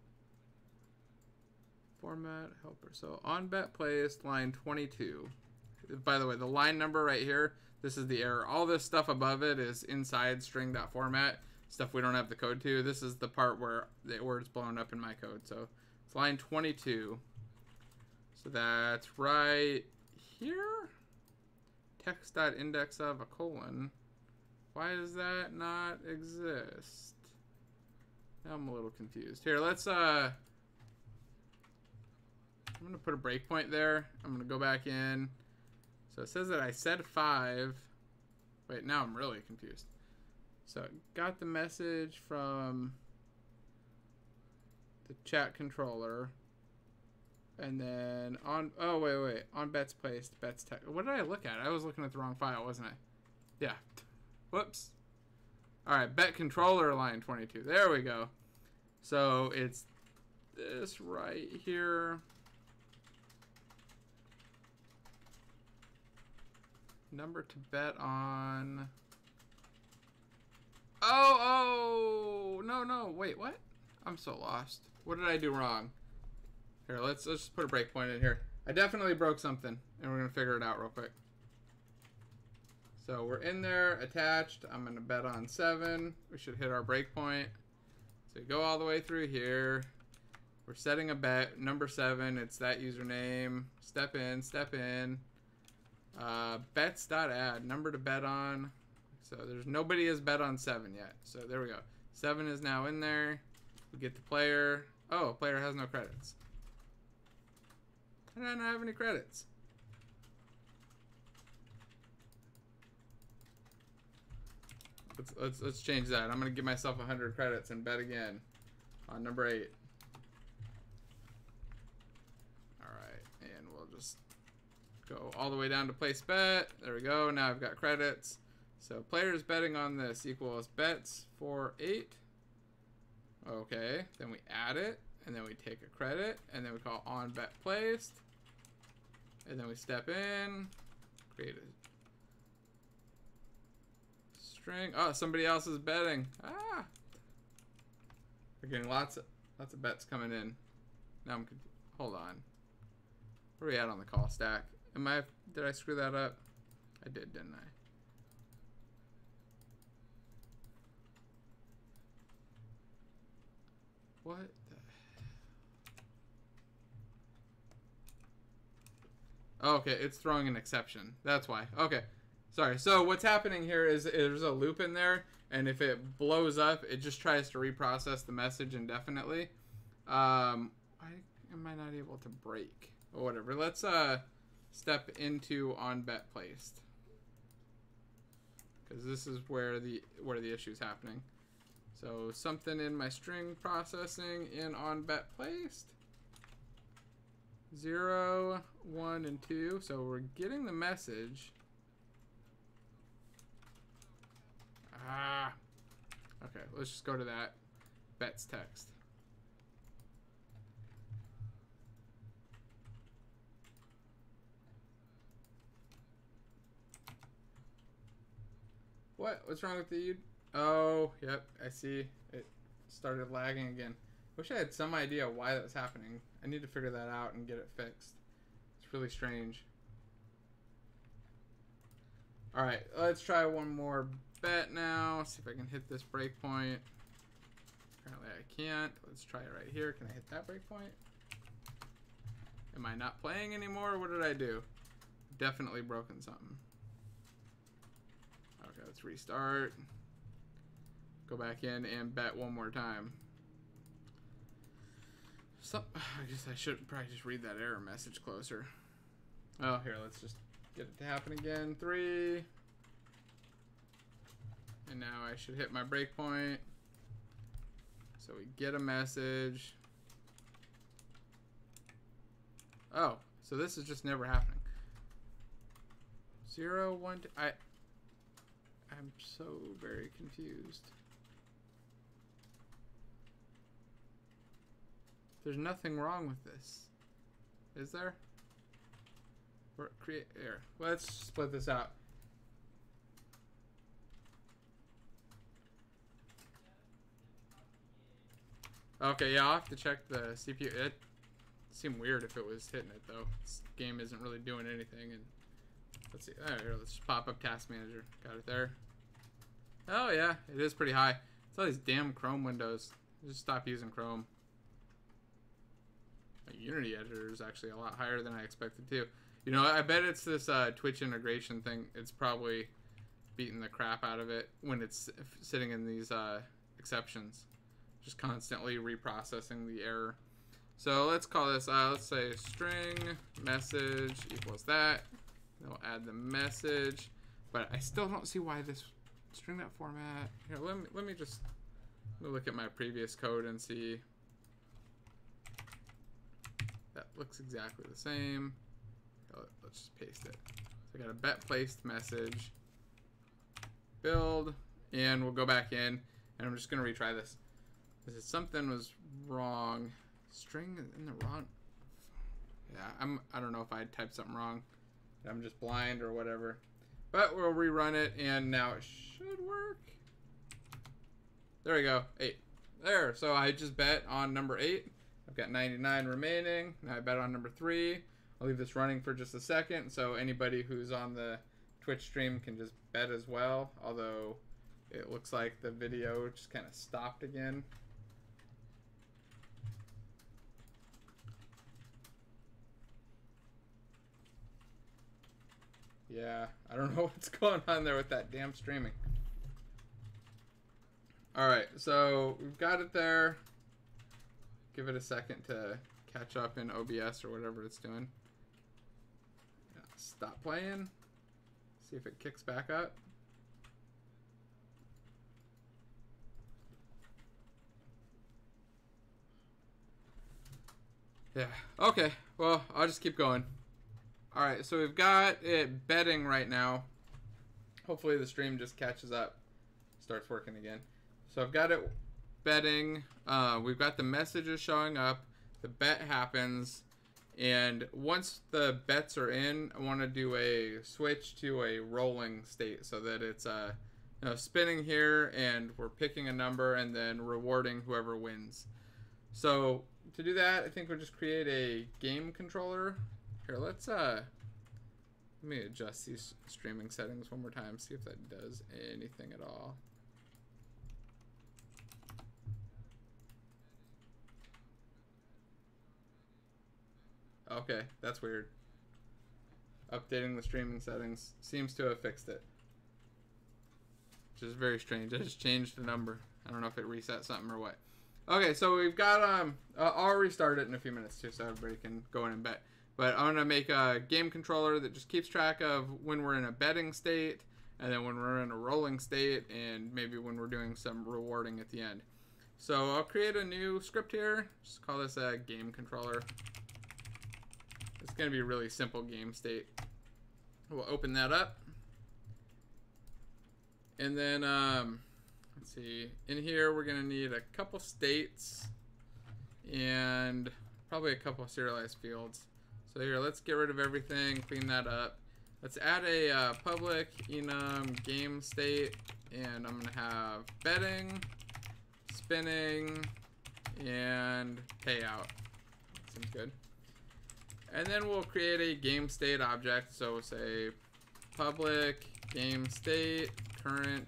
Format helper. So on bet placed, line 22. By the way, the line number right here, this is the error. All this stuff above it is inside string.format, stuff we don't have the code to. This is the part where the word's blown up in my code. So it's line 22. So that's right here. Text.index of a colon. Why does that not exist? Now I'm a little confused. Here, let's, uh, I'm to put a breakpoint there. I'm to go back in. So it says that I said five. Wait, now I'm really confused. So got the message from the chat controller. And then on, oh, wait, wait, on bets placed, bets text. What did I look at? I was looking at the wrong file, wasn't I? Yeah. <laughs> Whoops. All right, bet controller line 22. There we go. So it's this right here. Number to bet on. Oh, oh, no, no, wait, what? I'm so lost. What did I do wrong? Here, let's let's just put a breakpoint in here. I definitely broke something, and we're gonna figure it out real quick. So we're in there, attached. I'm gonna bet on seven. We should hit our breakpoint. So go all the way through here. We're setting a bet, number seven. It's that username. Step in, step in. Uh, bets.add, number to bet on. So there's nobody has bet on seven yet. So there we go. Seven is now in there. We get the player. Oh, player has no credits. I don't have any credits. Let's, let's, let's change that. I'm going to give myself 100 credits and bet again on number 8. Alright, and we'll just go all the way down to place bet. There we go. Now I've got credits. So players betting on this equals bets for 8. Okay, then we add it, and then we take a credit, and then we call on bet placed. And then we step in, create a string. Oh, somebody else is betting. Ah! We're getting lots of lots of bets coming in. Now I'm hold on. Where are we at on the call stack? Am I did I screw that up? I did, didn't I? What the <sighs> Okay, it's throwing an exception. That's why. Okay. Sorry. So what's happening here is there's a loop in there, and if it blows up, it just tries to reprocess the message indefinitely. Um, why am I not able to break? Or whatever. Let's uh step into on bet placed. Because this is where the where the issue is happening. So something in my string processing in on bet placed. Zero, one, and two. So we're getting the message. Ah. Okay, let's just go to that. Bets text. What? What's wrong with the... Oh, yep, I see. It started lagging again. Wish I had some idea why that was happening. I need to figure that out and get it fixed. It's really strange. Alright, let's try one more bet now. See if I can hit this breakpoint. Apparently I can't. Let's try it right here. Can I hit that breakpoint? Am I not playing anymore? What did I do? Definitely broken something. Let's restart. Go back in and bet one more time. So, I guess I should probably just read that error message closer. Oh, here, let's just get it to happen again. Three. And now I should hit my breakpoint. So we get a message. Oh, so this is just never happening. Zero, one, two, I, I'm so very confused. There's nothing wrong with this. Is there? Or create here. Let's split this out. Okay, yeah, I'll have to check the CPU. It seemed weird if it was hitting it though. This game isn't really doing anything. And let's see. All right, here, let's just pop up Task Manager. Got it there. Oh yeah, it is pretty high. It's all these damn Chrome windows. Just stop using Chrome. My Unity editor is actually a lot higher than I expected to. You know, I bet it's this uh, Twitch integration thing. It's probably beating the crap out of it when it's sitting in these uh, exceptions just constantly reprocessing the error. So let's call this, uh, let's say string message equals that. We'll add the message, but I still don't see why this string that format. Here, let me let me just look at my previous code and see. That looks exactly the same. Oh, let's just paste it. So I got a bet placed message, build, and we'll go back in, and I'm just gonna retry this. Because something was wrong. String in the wrong. Yeah, I'm. I don't know if I typed something wrong. I'm just blind or whatever. But we'll rerun it, and now it should work. There we go. Eight. There. So I just bet on number eight. I've got 99 remaining. Now I bet on number three. I'll leave this running for just a second, so anybody who's on the Twitch stream can just bet as well. Although it looks like the video just kind of stopped again. Yeah, I don't <laughs> know what's going on there with that damn streaming. Alright, so we've got it there. Give it a second to catch up in OBS or whatever it's doing. Yeah, stop playing. See if it kicks back up. Yeah, okay. Well, I'll just keep going. All right, so we've got it betting right now. Hopefully the stream just catches up, starts working again. So I've got it betting. Uh, we've got the messages showing up. The bet happens. And once the bets are in, I want to do a switch to a rolling state so that it's uh, you know, spinning here and we're picking a number and then rewarding whoever wins. So to do that, I think we'll just create a game controller here, let's uh let me adjust these streaming settings one more time, see if that does anything at all. Okay, that's weird. Updating the streaming settings seems to have fixed it. Which is very strange. I just changed the number. I don't know if it reset something or what. Okay, so we've got, um, uh, I'll restart it in a few minutes too so everybody can go in and bet. But I'm going to make a game controller that just keeps track of when we're in a betting state and then when we're in a rolling state and maybe when we're doing some rewarding at the end. So I'll create a new script here. Just call this a game controller. It's going to be a really simple game state. We'll open that up. And then, um, let's see, in here we're going to need a couple states and probably a couple serialized fields. So here, let's get rid of everything, clean that up. Let's add a uh, public enum game state, and I'm gonna have betting, spinning, and payout. Seems good. And then we'll create a game state object. So say public game state, current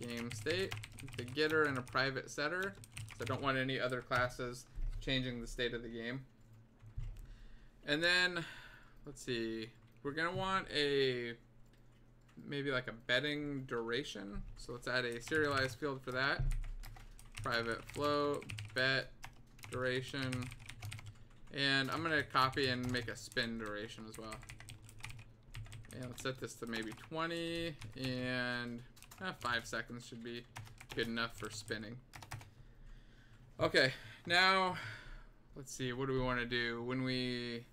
game state, the getter and a private setter. So I don't want any other classes changing the state of the game. And then, let's see, we're gonna want a, maybe like a betting duration. So let's add a serialized field for that. Private float, bet, duration. And I'm gonna copy and make a spin duration as well. And let's set this to maybe 20 and eh, five seconds should be good enough for spinning. Okay, now let's see, what do we want to do? When we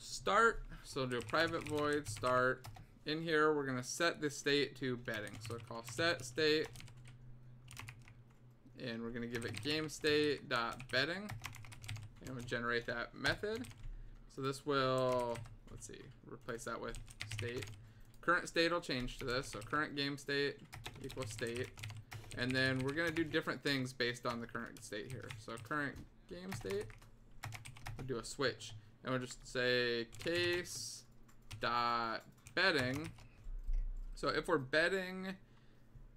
start. So do a private void start. In here, we're going to set the state to betting. So call set state. and we're going to give it game state dot betting and we'll generate that method. So this will, let's see, replace that with state. Current state will change to this. So current game state equals state. And then we're going to do different things based on the current state here. So current game state, we'll do a switch. And we'll just say case dot betting. So if we're betting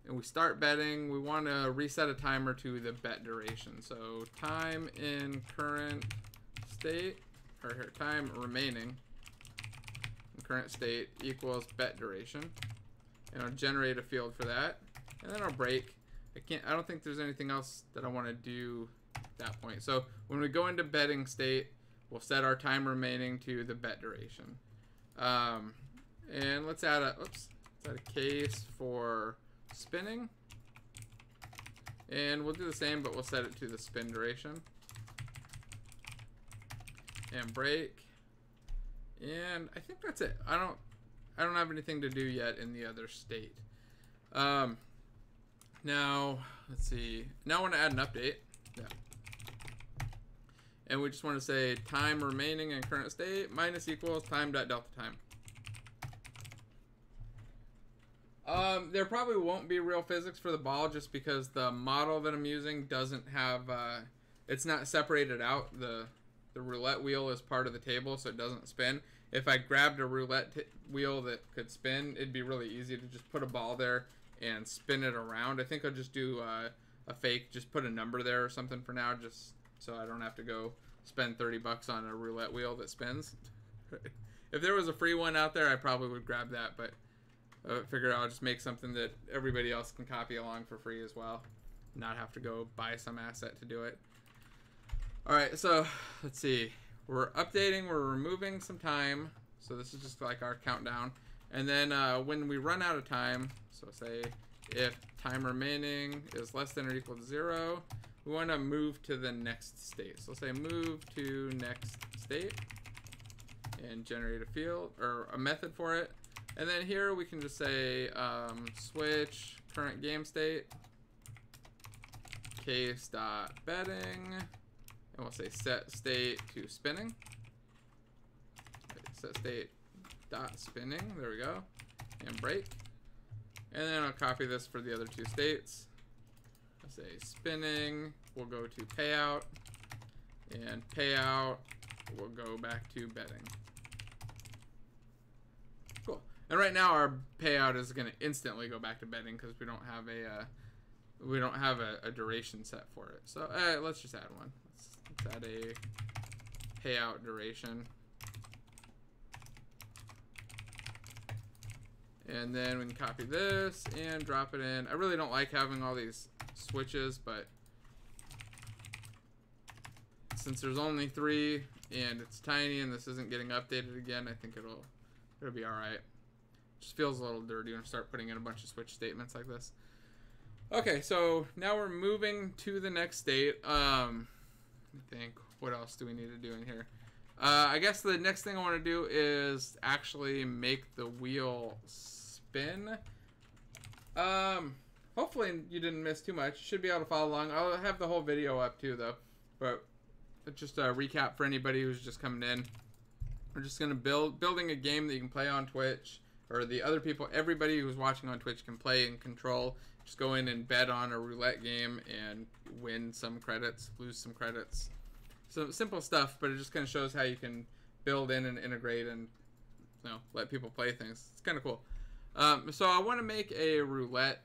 and we start betting, we want to reset a timer to the bet duration. So time in current state, or here, time remaining in current state equals bet duration. And I'll generate a field for that. And then I'll break. I can't, I don't think there's anything else that I want to do at that point. So when we go into betting state, we'll set our time remaining to the bet duration. Um, and let's add a, oops, let's add a case for spinning. And we'll do the same, but we'll set it to the spin duration. And break. And I think that's it. I don't I don't have anything to do yet in the other state. Um, now, let's see. Now I want to add an update. Yeah. And we just want to say time remaining in current state minus equals time dot delta time. Um, there probably won't be real physics for the ball just because the model that I'm using doesn't have, uh, it's not separated out. The, the roulette wheel is part of the table, so it doesn't spin. If I grabbed a roulette wheel that could spin, it'd be really easy to just put a ball there and spin it around. I think I'll just do uh, a fake, just put a number there or something for now, just so I don't have to go spend 30 bucks on a roulette wheel that spins. <laughs> if there was a free one out there, I probably would grab that, but I figured I'll just make something that everybody else can copy along for free as well. Not have to go buy some asset to do it. Alright, so let's see. We're updating, we're removing some time. So this is just like our countdown. And then uh, when we run out of time, so say if time remaining is less than or equal to zero, we want to move to the next state. So let's say move to next state and generate a field or a method for it. And then here we can just say um, switch current game state case dot betting and we'll say set state to spinning set state dot spinning there we go and break and then I'll copy this for the other two states say spinning we'll go to payout and payout we'll go back to betting Cool. and right now our payout is going to instantly go back to betting because we don't have a uh, we don't have a, a, duration set for it. So uh, let's just add one. Let's, let's add a payout duration. And then we can copy this and drop it in. I really don't like having all these switches, but since there's only three and it's tiny and this isn't getting updated again, I think it'll it'll be all right. Just feels a little dirty when I start putting in a bunch of switch statements like this. Okay, so now we're moving to the next state. Um, I think, what else do we need to do in here? Uh, I guess the next thing I want to do is actually make the wheel spin. Um, hopefully you didn't miss too much. should be able to follow along. I'll have the whole video up too, though. But just a recap for anybody who's just coming in. We're just gonna build building a game that you can play on Twitch or the other people, everybody who's watching on Twitch can play and control. Just go in and bet on a roulette game and win some credits, lose some credits. So simple stuff, but it just kind of shows how you can build in and integrate and you know let people play things. It's kind of cool. Um, so I want to make a roulette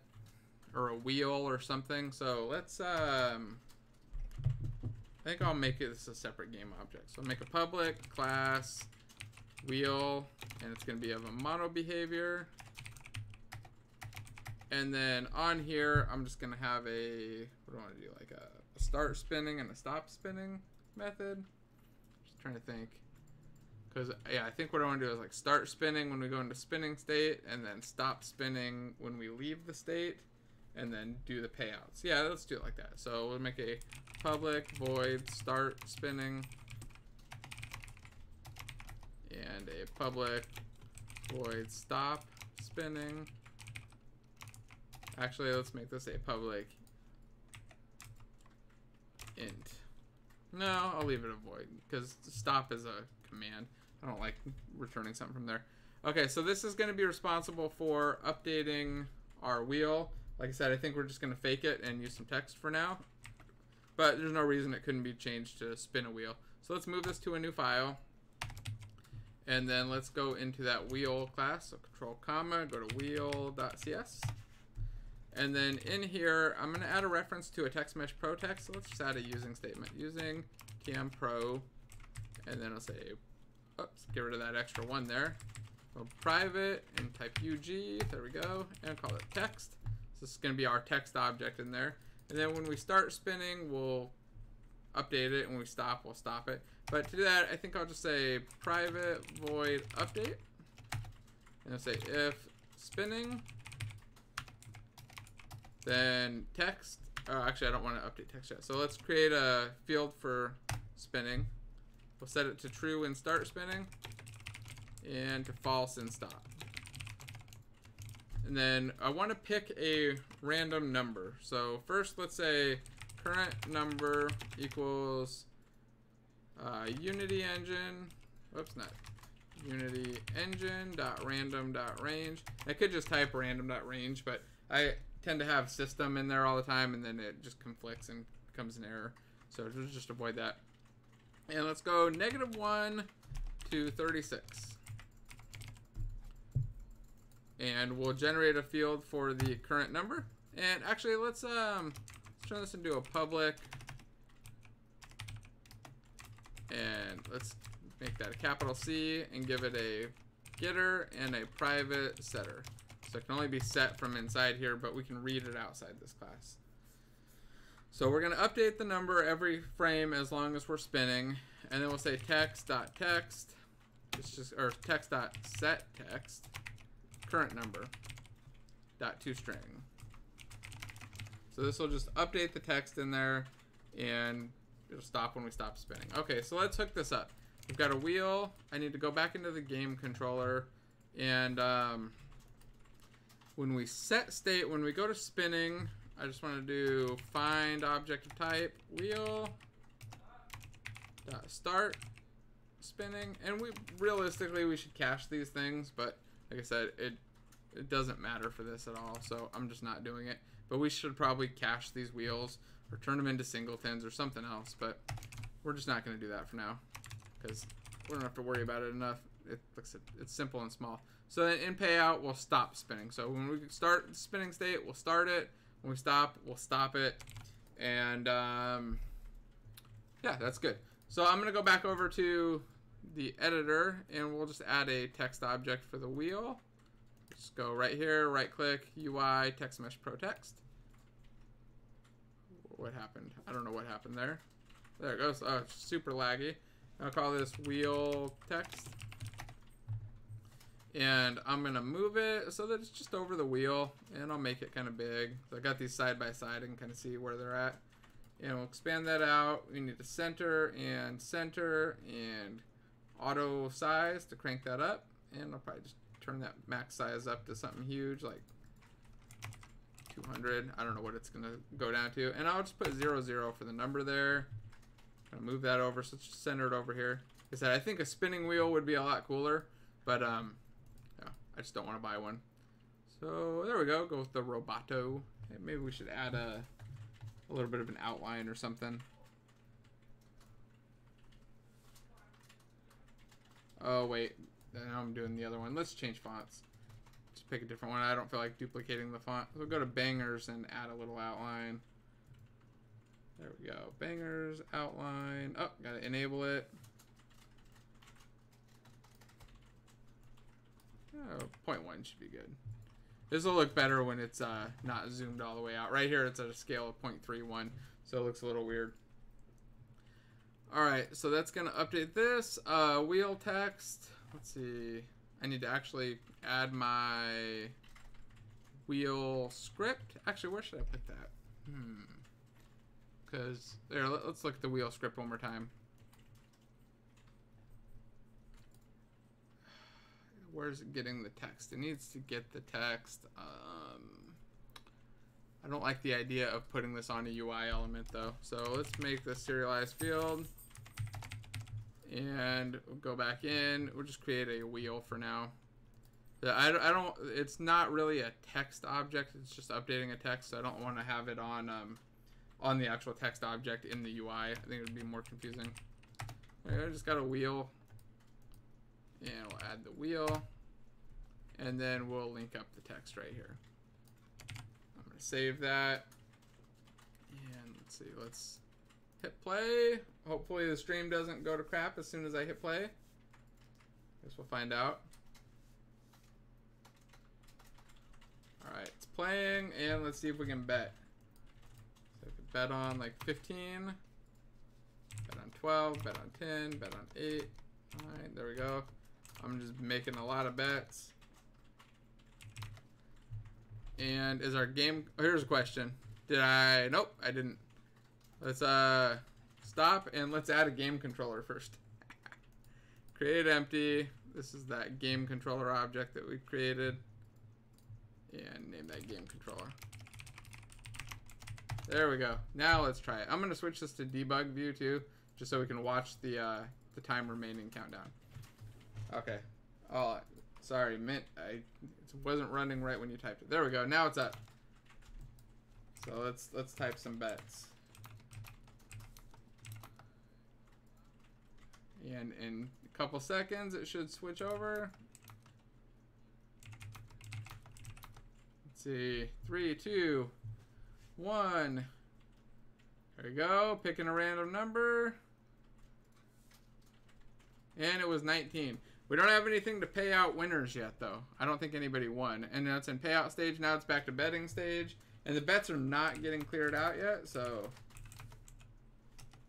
or a wheel or something. So let's. Um, I think I'll make this a separate game object. So I'll make a public class wheel, and it's going to be of a mono behavior. And then on here, I'm just going to have a, what do I want to do, like a, a start spinning and a stop spinning method. Just trying to think. Because, yeah, I think what I want to do is like start spinning when we go into spinning state, and then stop spinning when we leave the state, and then do the payouts. Yeah, let's do it like that. So we'll make a public void start spinning and a public void stop spinning. Actually, let's make this a public int. No, I'll leave it a void because stop is a command. I don't like returning something from there. Okay, so this is going to be responsible for updating our wheel. Like I said, I think we're just going to fake it and use some text for now. But there's no reason it couldn't be changed to spin a wheel. So let's move this to a new file. And then let's go into that wheel class. So control comma, go to wheel.cs. And then in here, I'm going to add a reference to a text mesh pro text. So let's just add a using statement. Using TM pro. And then I'll say, oops, get rid of that extra one there. Go private and type UG. There we go. And call it text. So this is going to be our text object in there. And then when we start spinning, we'll update it. When we stop, we'll stop it. But to do that, I think I'll just say private void update. And I'll say if spinning, then text. Oh, actually, I don't want to update text yet. So let's create a field for spinning. We'll set it to true and start spinning and to false and stop. And then I want to pick a random number. So first, let's say current number equals uh, Unity engine. Whoops, not Unity engine dot random dot range. I could just type random dot range, but I tend to have system in there all the time, and then it just conflicts and becomes an error. So just avoid that. And let's go negative one to 36 and we'll generate a field for the current number. And actually, let's um, turn this into a public, and let's make that a capital C and give it a getter and a private setter. So it can only be set from inside here, but we can read it outside this class. So we're going to update the number every frame as long as we're spinning, and then we'll say text.text, text, it's just or text.set text current number dot to string. So this will just update the text in there and it'll stop when we stop spinning. Okay, so let's hook this up. We've got a wheel. I need to go back into the game controller and um, when we set state, when we go to spinning, I just want to do find object of type wheel dot start spinning and we realistically we should cache these things but like I said, it it doesn't matter for this at all, so I'm just not doing it. But we should probably cache these wheels or turn them into singletons or something else, but we're just not going to do that for now because we don't have to worry about it enough. It looks it's simple and small. So in payout, we'll stop spinning. So when we start spinning state, we'll start it. When we stop, we'll stop it. And um, yeah, that's good. So I'm going to go back over to the editor and we'll just add a text object for the wheel. Just go right here, right click, UI, text mesh pro text. What happened? I don't know what happened there. There it goes. Oh, super laggy. I'll call this wheel text. And I'm to move it so that it's just over the wheel. And I'll make it kind of big. So I got these side by side and kind of see where they're at. And we'll expand that out. We need to center and center and auto size to crank that up. And I'll probably just turn that max size up to something huge like 200. I don't know what it's going to go down to. And I'll just put 0, 0 for the number there. I'll move that over so it's centered over here. I said, I think a spinning wheel would be a lot cooler, but um, yeah, I just don't want to buy one. So there we go. Go with the Roboto. Maybe we should add a, a little bit of an outline or something. Oh, wait. Now I'm doing the other one. Let's change fonts. Just pick a different one. I don't feel like duplicating the font. We'll go to bangers and add a little outline. There we go. Bangers, outline. Oh, gotta enable it. Oh, point one should be good. This will look better when it's uh, not zoomed all the way out. Right here, it's at a scale of 0.31, so it looks a little weird. All right, so that's gonna update this. Uh, wheel text. Let's see. I need to actually add my wheel script. Actually, where should I put that? Hmm. Because, there, let, us look at the wheel script one more time. <sighs> Where's it getting the text? It needs to get the text. Um, I I don't like the idea of putting this on a UI element though. So let's make the serialized field and we'll go back in. We'll just create a wheel for now. I, I don't, it's not really a text object. It's just updating a text. So I don't want to have it on, um, on the actual text object in the UI. I think it would be more confusing. I just got a wheel and we'll add the wheel and then we'll link up the text right here. I'm gonna save that and let's see, let's hit play. Hopefully the stream doesn't go to crap as soon as I hit play. Guess we'll find out. Alright, it's playing, and let's see if we can bet. So I could bet on like 15, bet on 12, bet on 10, bet on 8. Alright, there we go. I'm just making a lot of bets. And is our game... Oh, here's a question. Did I... Nope, I didn't. Let's uh stop and let's add a game controller first. Create empty. This is that game controller object that we created. And name that game controller. There we go. Now let's try it. I'm going to switch this to debug view too, just so we can watch the uh, the time remaining countdown. Okay. Oh, sorry, Mint. I it wasn't running right when you typed it. There we go. Now it's up. So let's let's type some bets. And in a couple seconds, it should switch over. Let's see. Three, two, one. There we go. Picking a random number. And it was 19. We don't have anything to pay out winners yet, though. I don't think anybody won. And now it's in payout stage. Now it's back to betting stage. And the bets are not getting cleared out yet, so...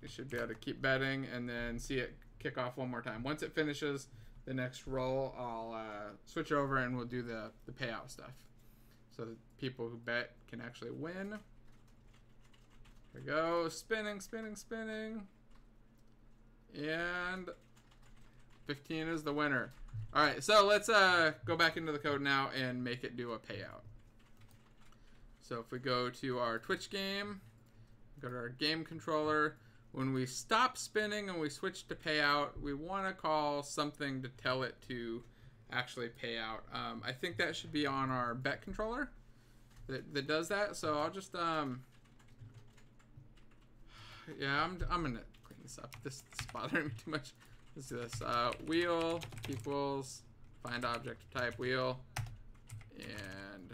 We should be able to keep betting and then see it kick off one more time. Once it finishes the next roll, I'll uh, switch over and we'll do the, the payout stuff. So the people who bet can actually win. There we go. Spinning, spinning, spinning. And 15 is the winner. All right, so let's uh, go back into the code now and make it do a payout. So if we go to our Twitch game, go to our game controller, when we stop spinning and we switch to payout, we want to call something to tell it to actually pay out. Um, I think that should be on our bet controller that, that does that. So I'll just, um, yeah, I'm, I'm going to clean this up. This, is bothering me too much. Let's do this. Uh, wheel equals find object type wheel and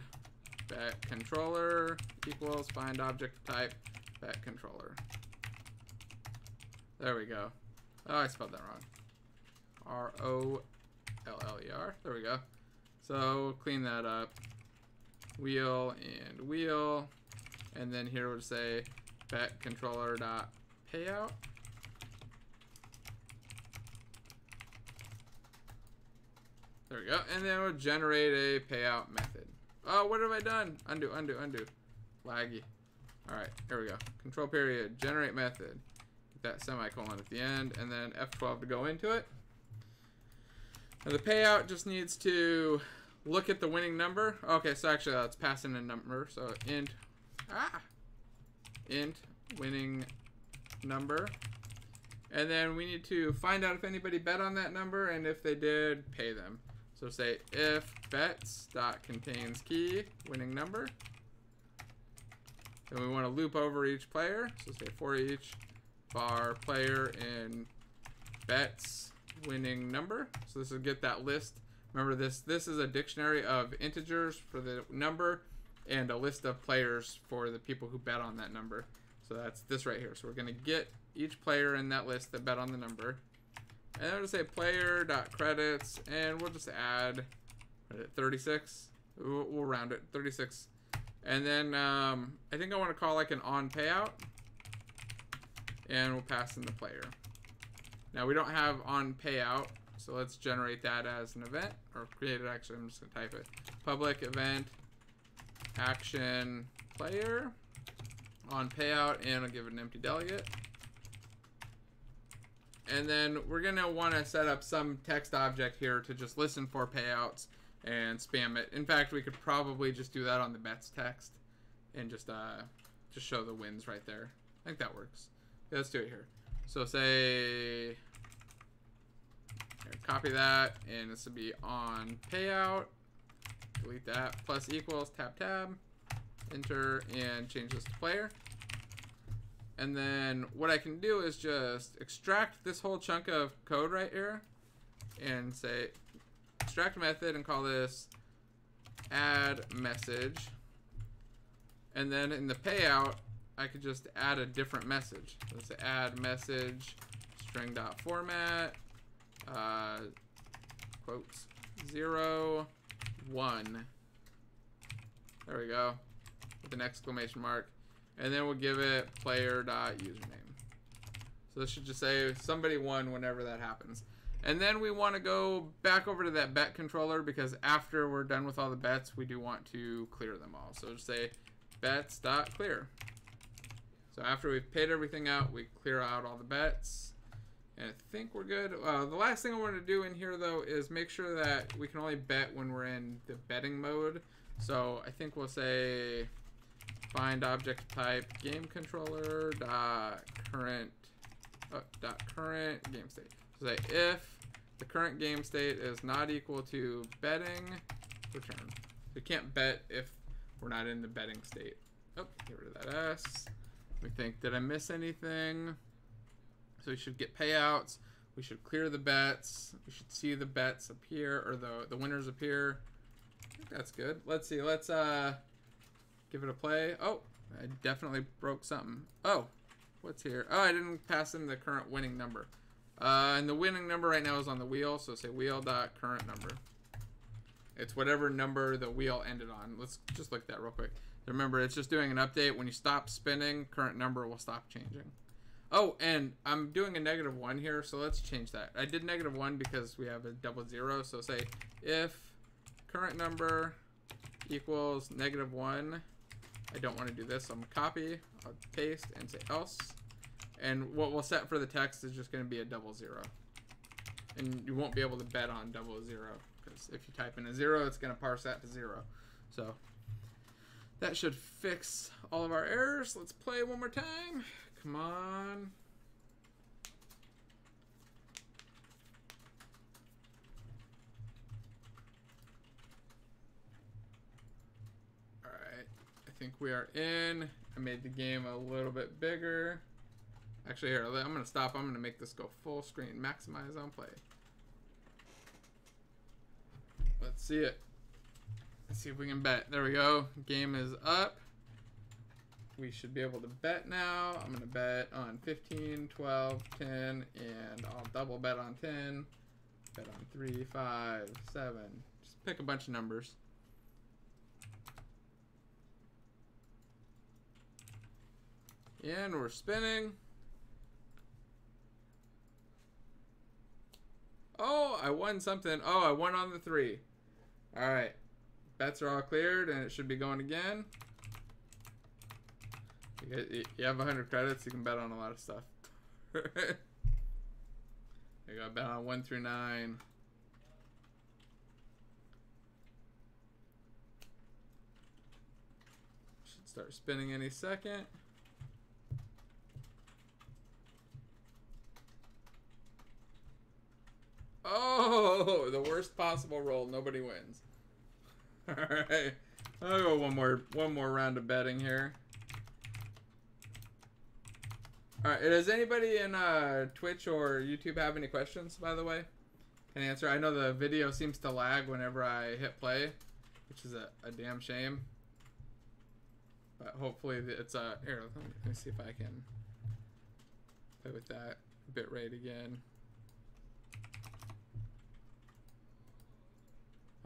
bet controller equals find object type bet controller. There we go. Oh, I spelled that wrong. R-O-L-L-E-R. There we go. So clean that up. Wheel and wheel. And then here we'll say bet controller dot payout. There we go. And then we'll generate a payout method. Oh, what have I done? Undo, undo, undo. Laggy. Alright, here we go. Control period. Generate method that semicolon at the end, and then F12 to go into it. And the payout just needs to look at the winning number. Okay, so actually let's pass in a number. So int, ah, int winning number. And then we need to find out if anybody bet on that number, and if they did, pay them. So say if bets dot contains key winning number. Then we want to loop over each player. So say for each var player in bets winning number. So this will get that list. Remember this, this is a dictionary of integers for the number and a list of players for the people who bet on that number. So that's this right here. So we're going to get each player in that list that bet on the number. And I'm going to say player dot credits, and we'll just add 36. We'll, we'll round it 36. And then um, I think I want to call like an on payout and we'll pass in the player. Now we don't have on payout, so let's generate that as an event, or create it actually, I'm just gonna type it. Public event action player on payout, and I'll give it an empty delegate. And then we're gonna wanna set up some text object here to just listen for payouts and spam it. In fact, we could probably just do that on the bets text and just uh just show the wins right there. I think that works. Yeah, let's do it here. So say here, copy that and this will be on payout. Delete that plus equals tab tab enter and change this to player. And then what I can do is just extract this whole chunk of code right here and say extract method and call this add message. And then in the payout, I could just add a different message. Let's add message string dot format uh, quotes zero one. There we go with an exclamation mark. And then we'll give it player.username. So this should just say somebody won whenever that happens. And then we want to go back over to that bet controller because after we're done with all the bets, we do want to clear them all. So just say bets.clear. So after we've paid everything out, we clear out all the bets. And I think we're good. Uh, the last thing I want to do in here, though, is make sure that we can only bet when we're in the betting mode. So I think we'll say find object type game controller dot current uh, dot current game state. So say if the current game state is not equal to betting, return. We can't bet if we're not in the betting state. Oh, get rid of that S. We think, did I miss anything? So we should get payouts. We should clear the bets. We should see the bets appear, or the, the winners appear. that's good. Let's see. Let's uh, give it a play. Oh, I definitely broke something. Oh, what's here? Oh, I didn't pass in the current winning number. Uh, and the winning number right now is on the wheel, so say wheel dot current number. It's whatever number the wheel ended on. Let's just look at that real quick. Remember, it's just doing an update. When you stop spinning, current number will stop changing. Oh, and I'm doing a negative one here, so let's change that. I did negative one because we have a double zero, so say if current number equals negative one, I don't want to do this, so I'm to copy, I'll paste, and say else. And what we'll set for the text is just going to be a double zero. And you won't be able to bet on double zero, because if you type in a zero, it's going to parse that to zero. So that should fix all of our errors. Let's play one more time. Come on. Alright, I think we are in. I made the game a little bit bigger. Actually, here, I'm going to stop. I'm going to make this go full screen. Maximize on play. Let's see it. Let's see if we can bet. There we go. Game is up. We should be able to bet now. I'm going to bet on 15, 12, 10, and I'll double bet on 10. Bet on 3, 5, 7. Just pick a bunch of numbers. And we're spinning. Oh, I won something. Oh, I won on the three. All right. Bets are all cleared, and it should be going again. You have 100 credits, you can bet on a lot of stuff. <laughs> you got bet on 1 through 9. Should start spinning any second. Oh, <laughs> the worst possible roll. Nobody wins. <laughs> All right. I'll go one more one more round of betting here. All right. Does anybody in uh, Twitch or YouTube have any questions? By the way, can answer. I know the video seems to lag whenever I hit play, which is a, a damn shame. But hopefully it's a uh, here. Let me see if I can play with that bit rate again.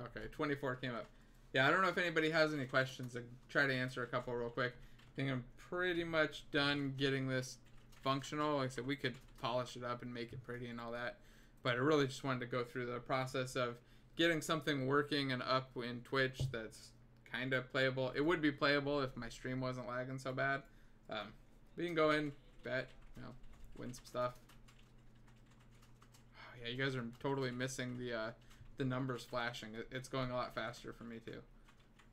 Okay, 24 came up. Yeah, I don't know if anybody has any questions. I try to answer a couple real quick. I think I'm pretty much done getting this functional. Like I said, we could polish it up and make it pretty and all that. But I really just wanted to go through the process of getting something working and up in Twitch that's kind of playable. It would be playable if my stream wasn't lagging so bad. Um, we can go in, bet, you know, win some stuff. Oh, yeah, you guys are totally missing the uh, the numbers flashing. It's going a lot faster for me too.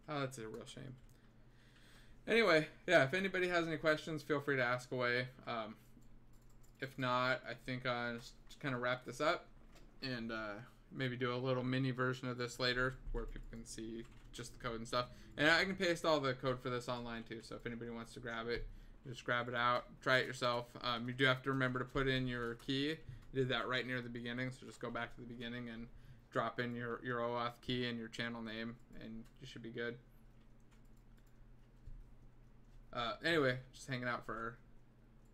Oh, that's a real shame. Anyway, yeah, if anybody has any questions, feel free to ask away. Um, if not, I think I'll just kind of wrap this up and uh, maybe do a little mini version of this later where people can see just the code and stuff. And I can paste all the code for this online too. So if anybody wants to grab it, just grab it out, try it yourself. Um, you do have to remember to put in your key. You did that right near the beginning, so just go back to the beginning and drop in your, your OAuth key and your channel name, and you should be good. Uh, anyway, just hanging out for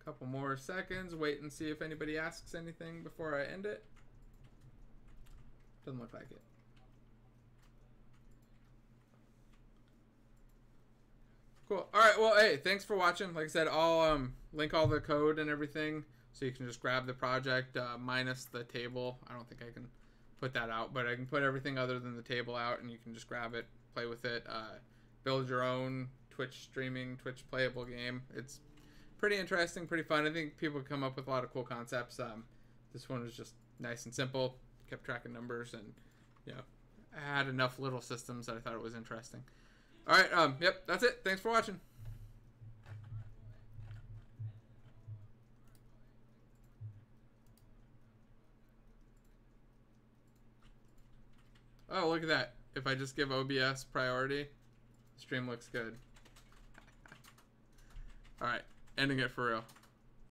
a couple more seconds, wait and see if anybody asks anything before I end it. Doesn't look like it. Cool. All right. Well, hey, thanks for watching. Like I said, I'll um, link all the code and everything, so you can just grab the project uh, minus the table. I don't think I can put that out, but I can put everything other than the table out, and you can just grab it, play with it, uh, build your own Twitch streaming, Twitch playable game. It's pretty interesting, pretty fun. I think people come up with a lot of cool concepts. Um, this one was just nice and simple. Kept track of numbers, and you know, had enough little systems that I thought it was interesting. All right. Um. Yep. That's it. Thanks for watching. Oh, look at that. If I just give OBS priority, stream looks good. Alright, ending it for real.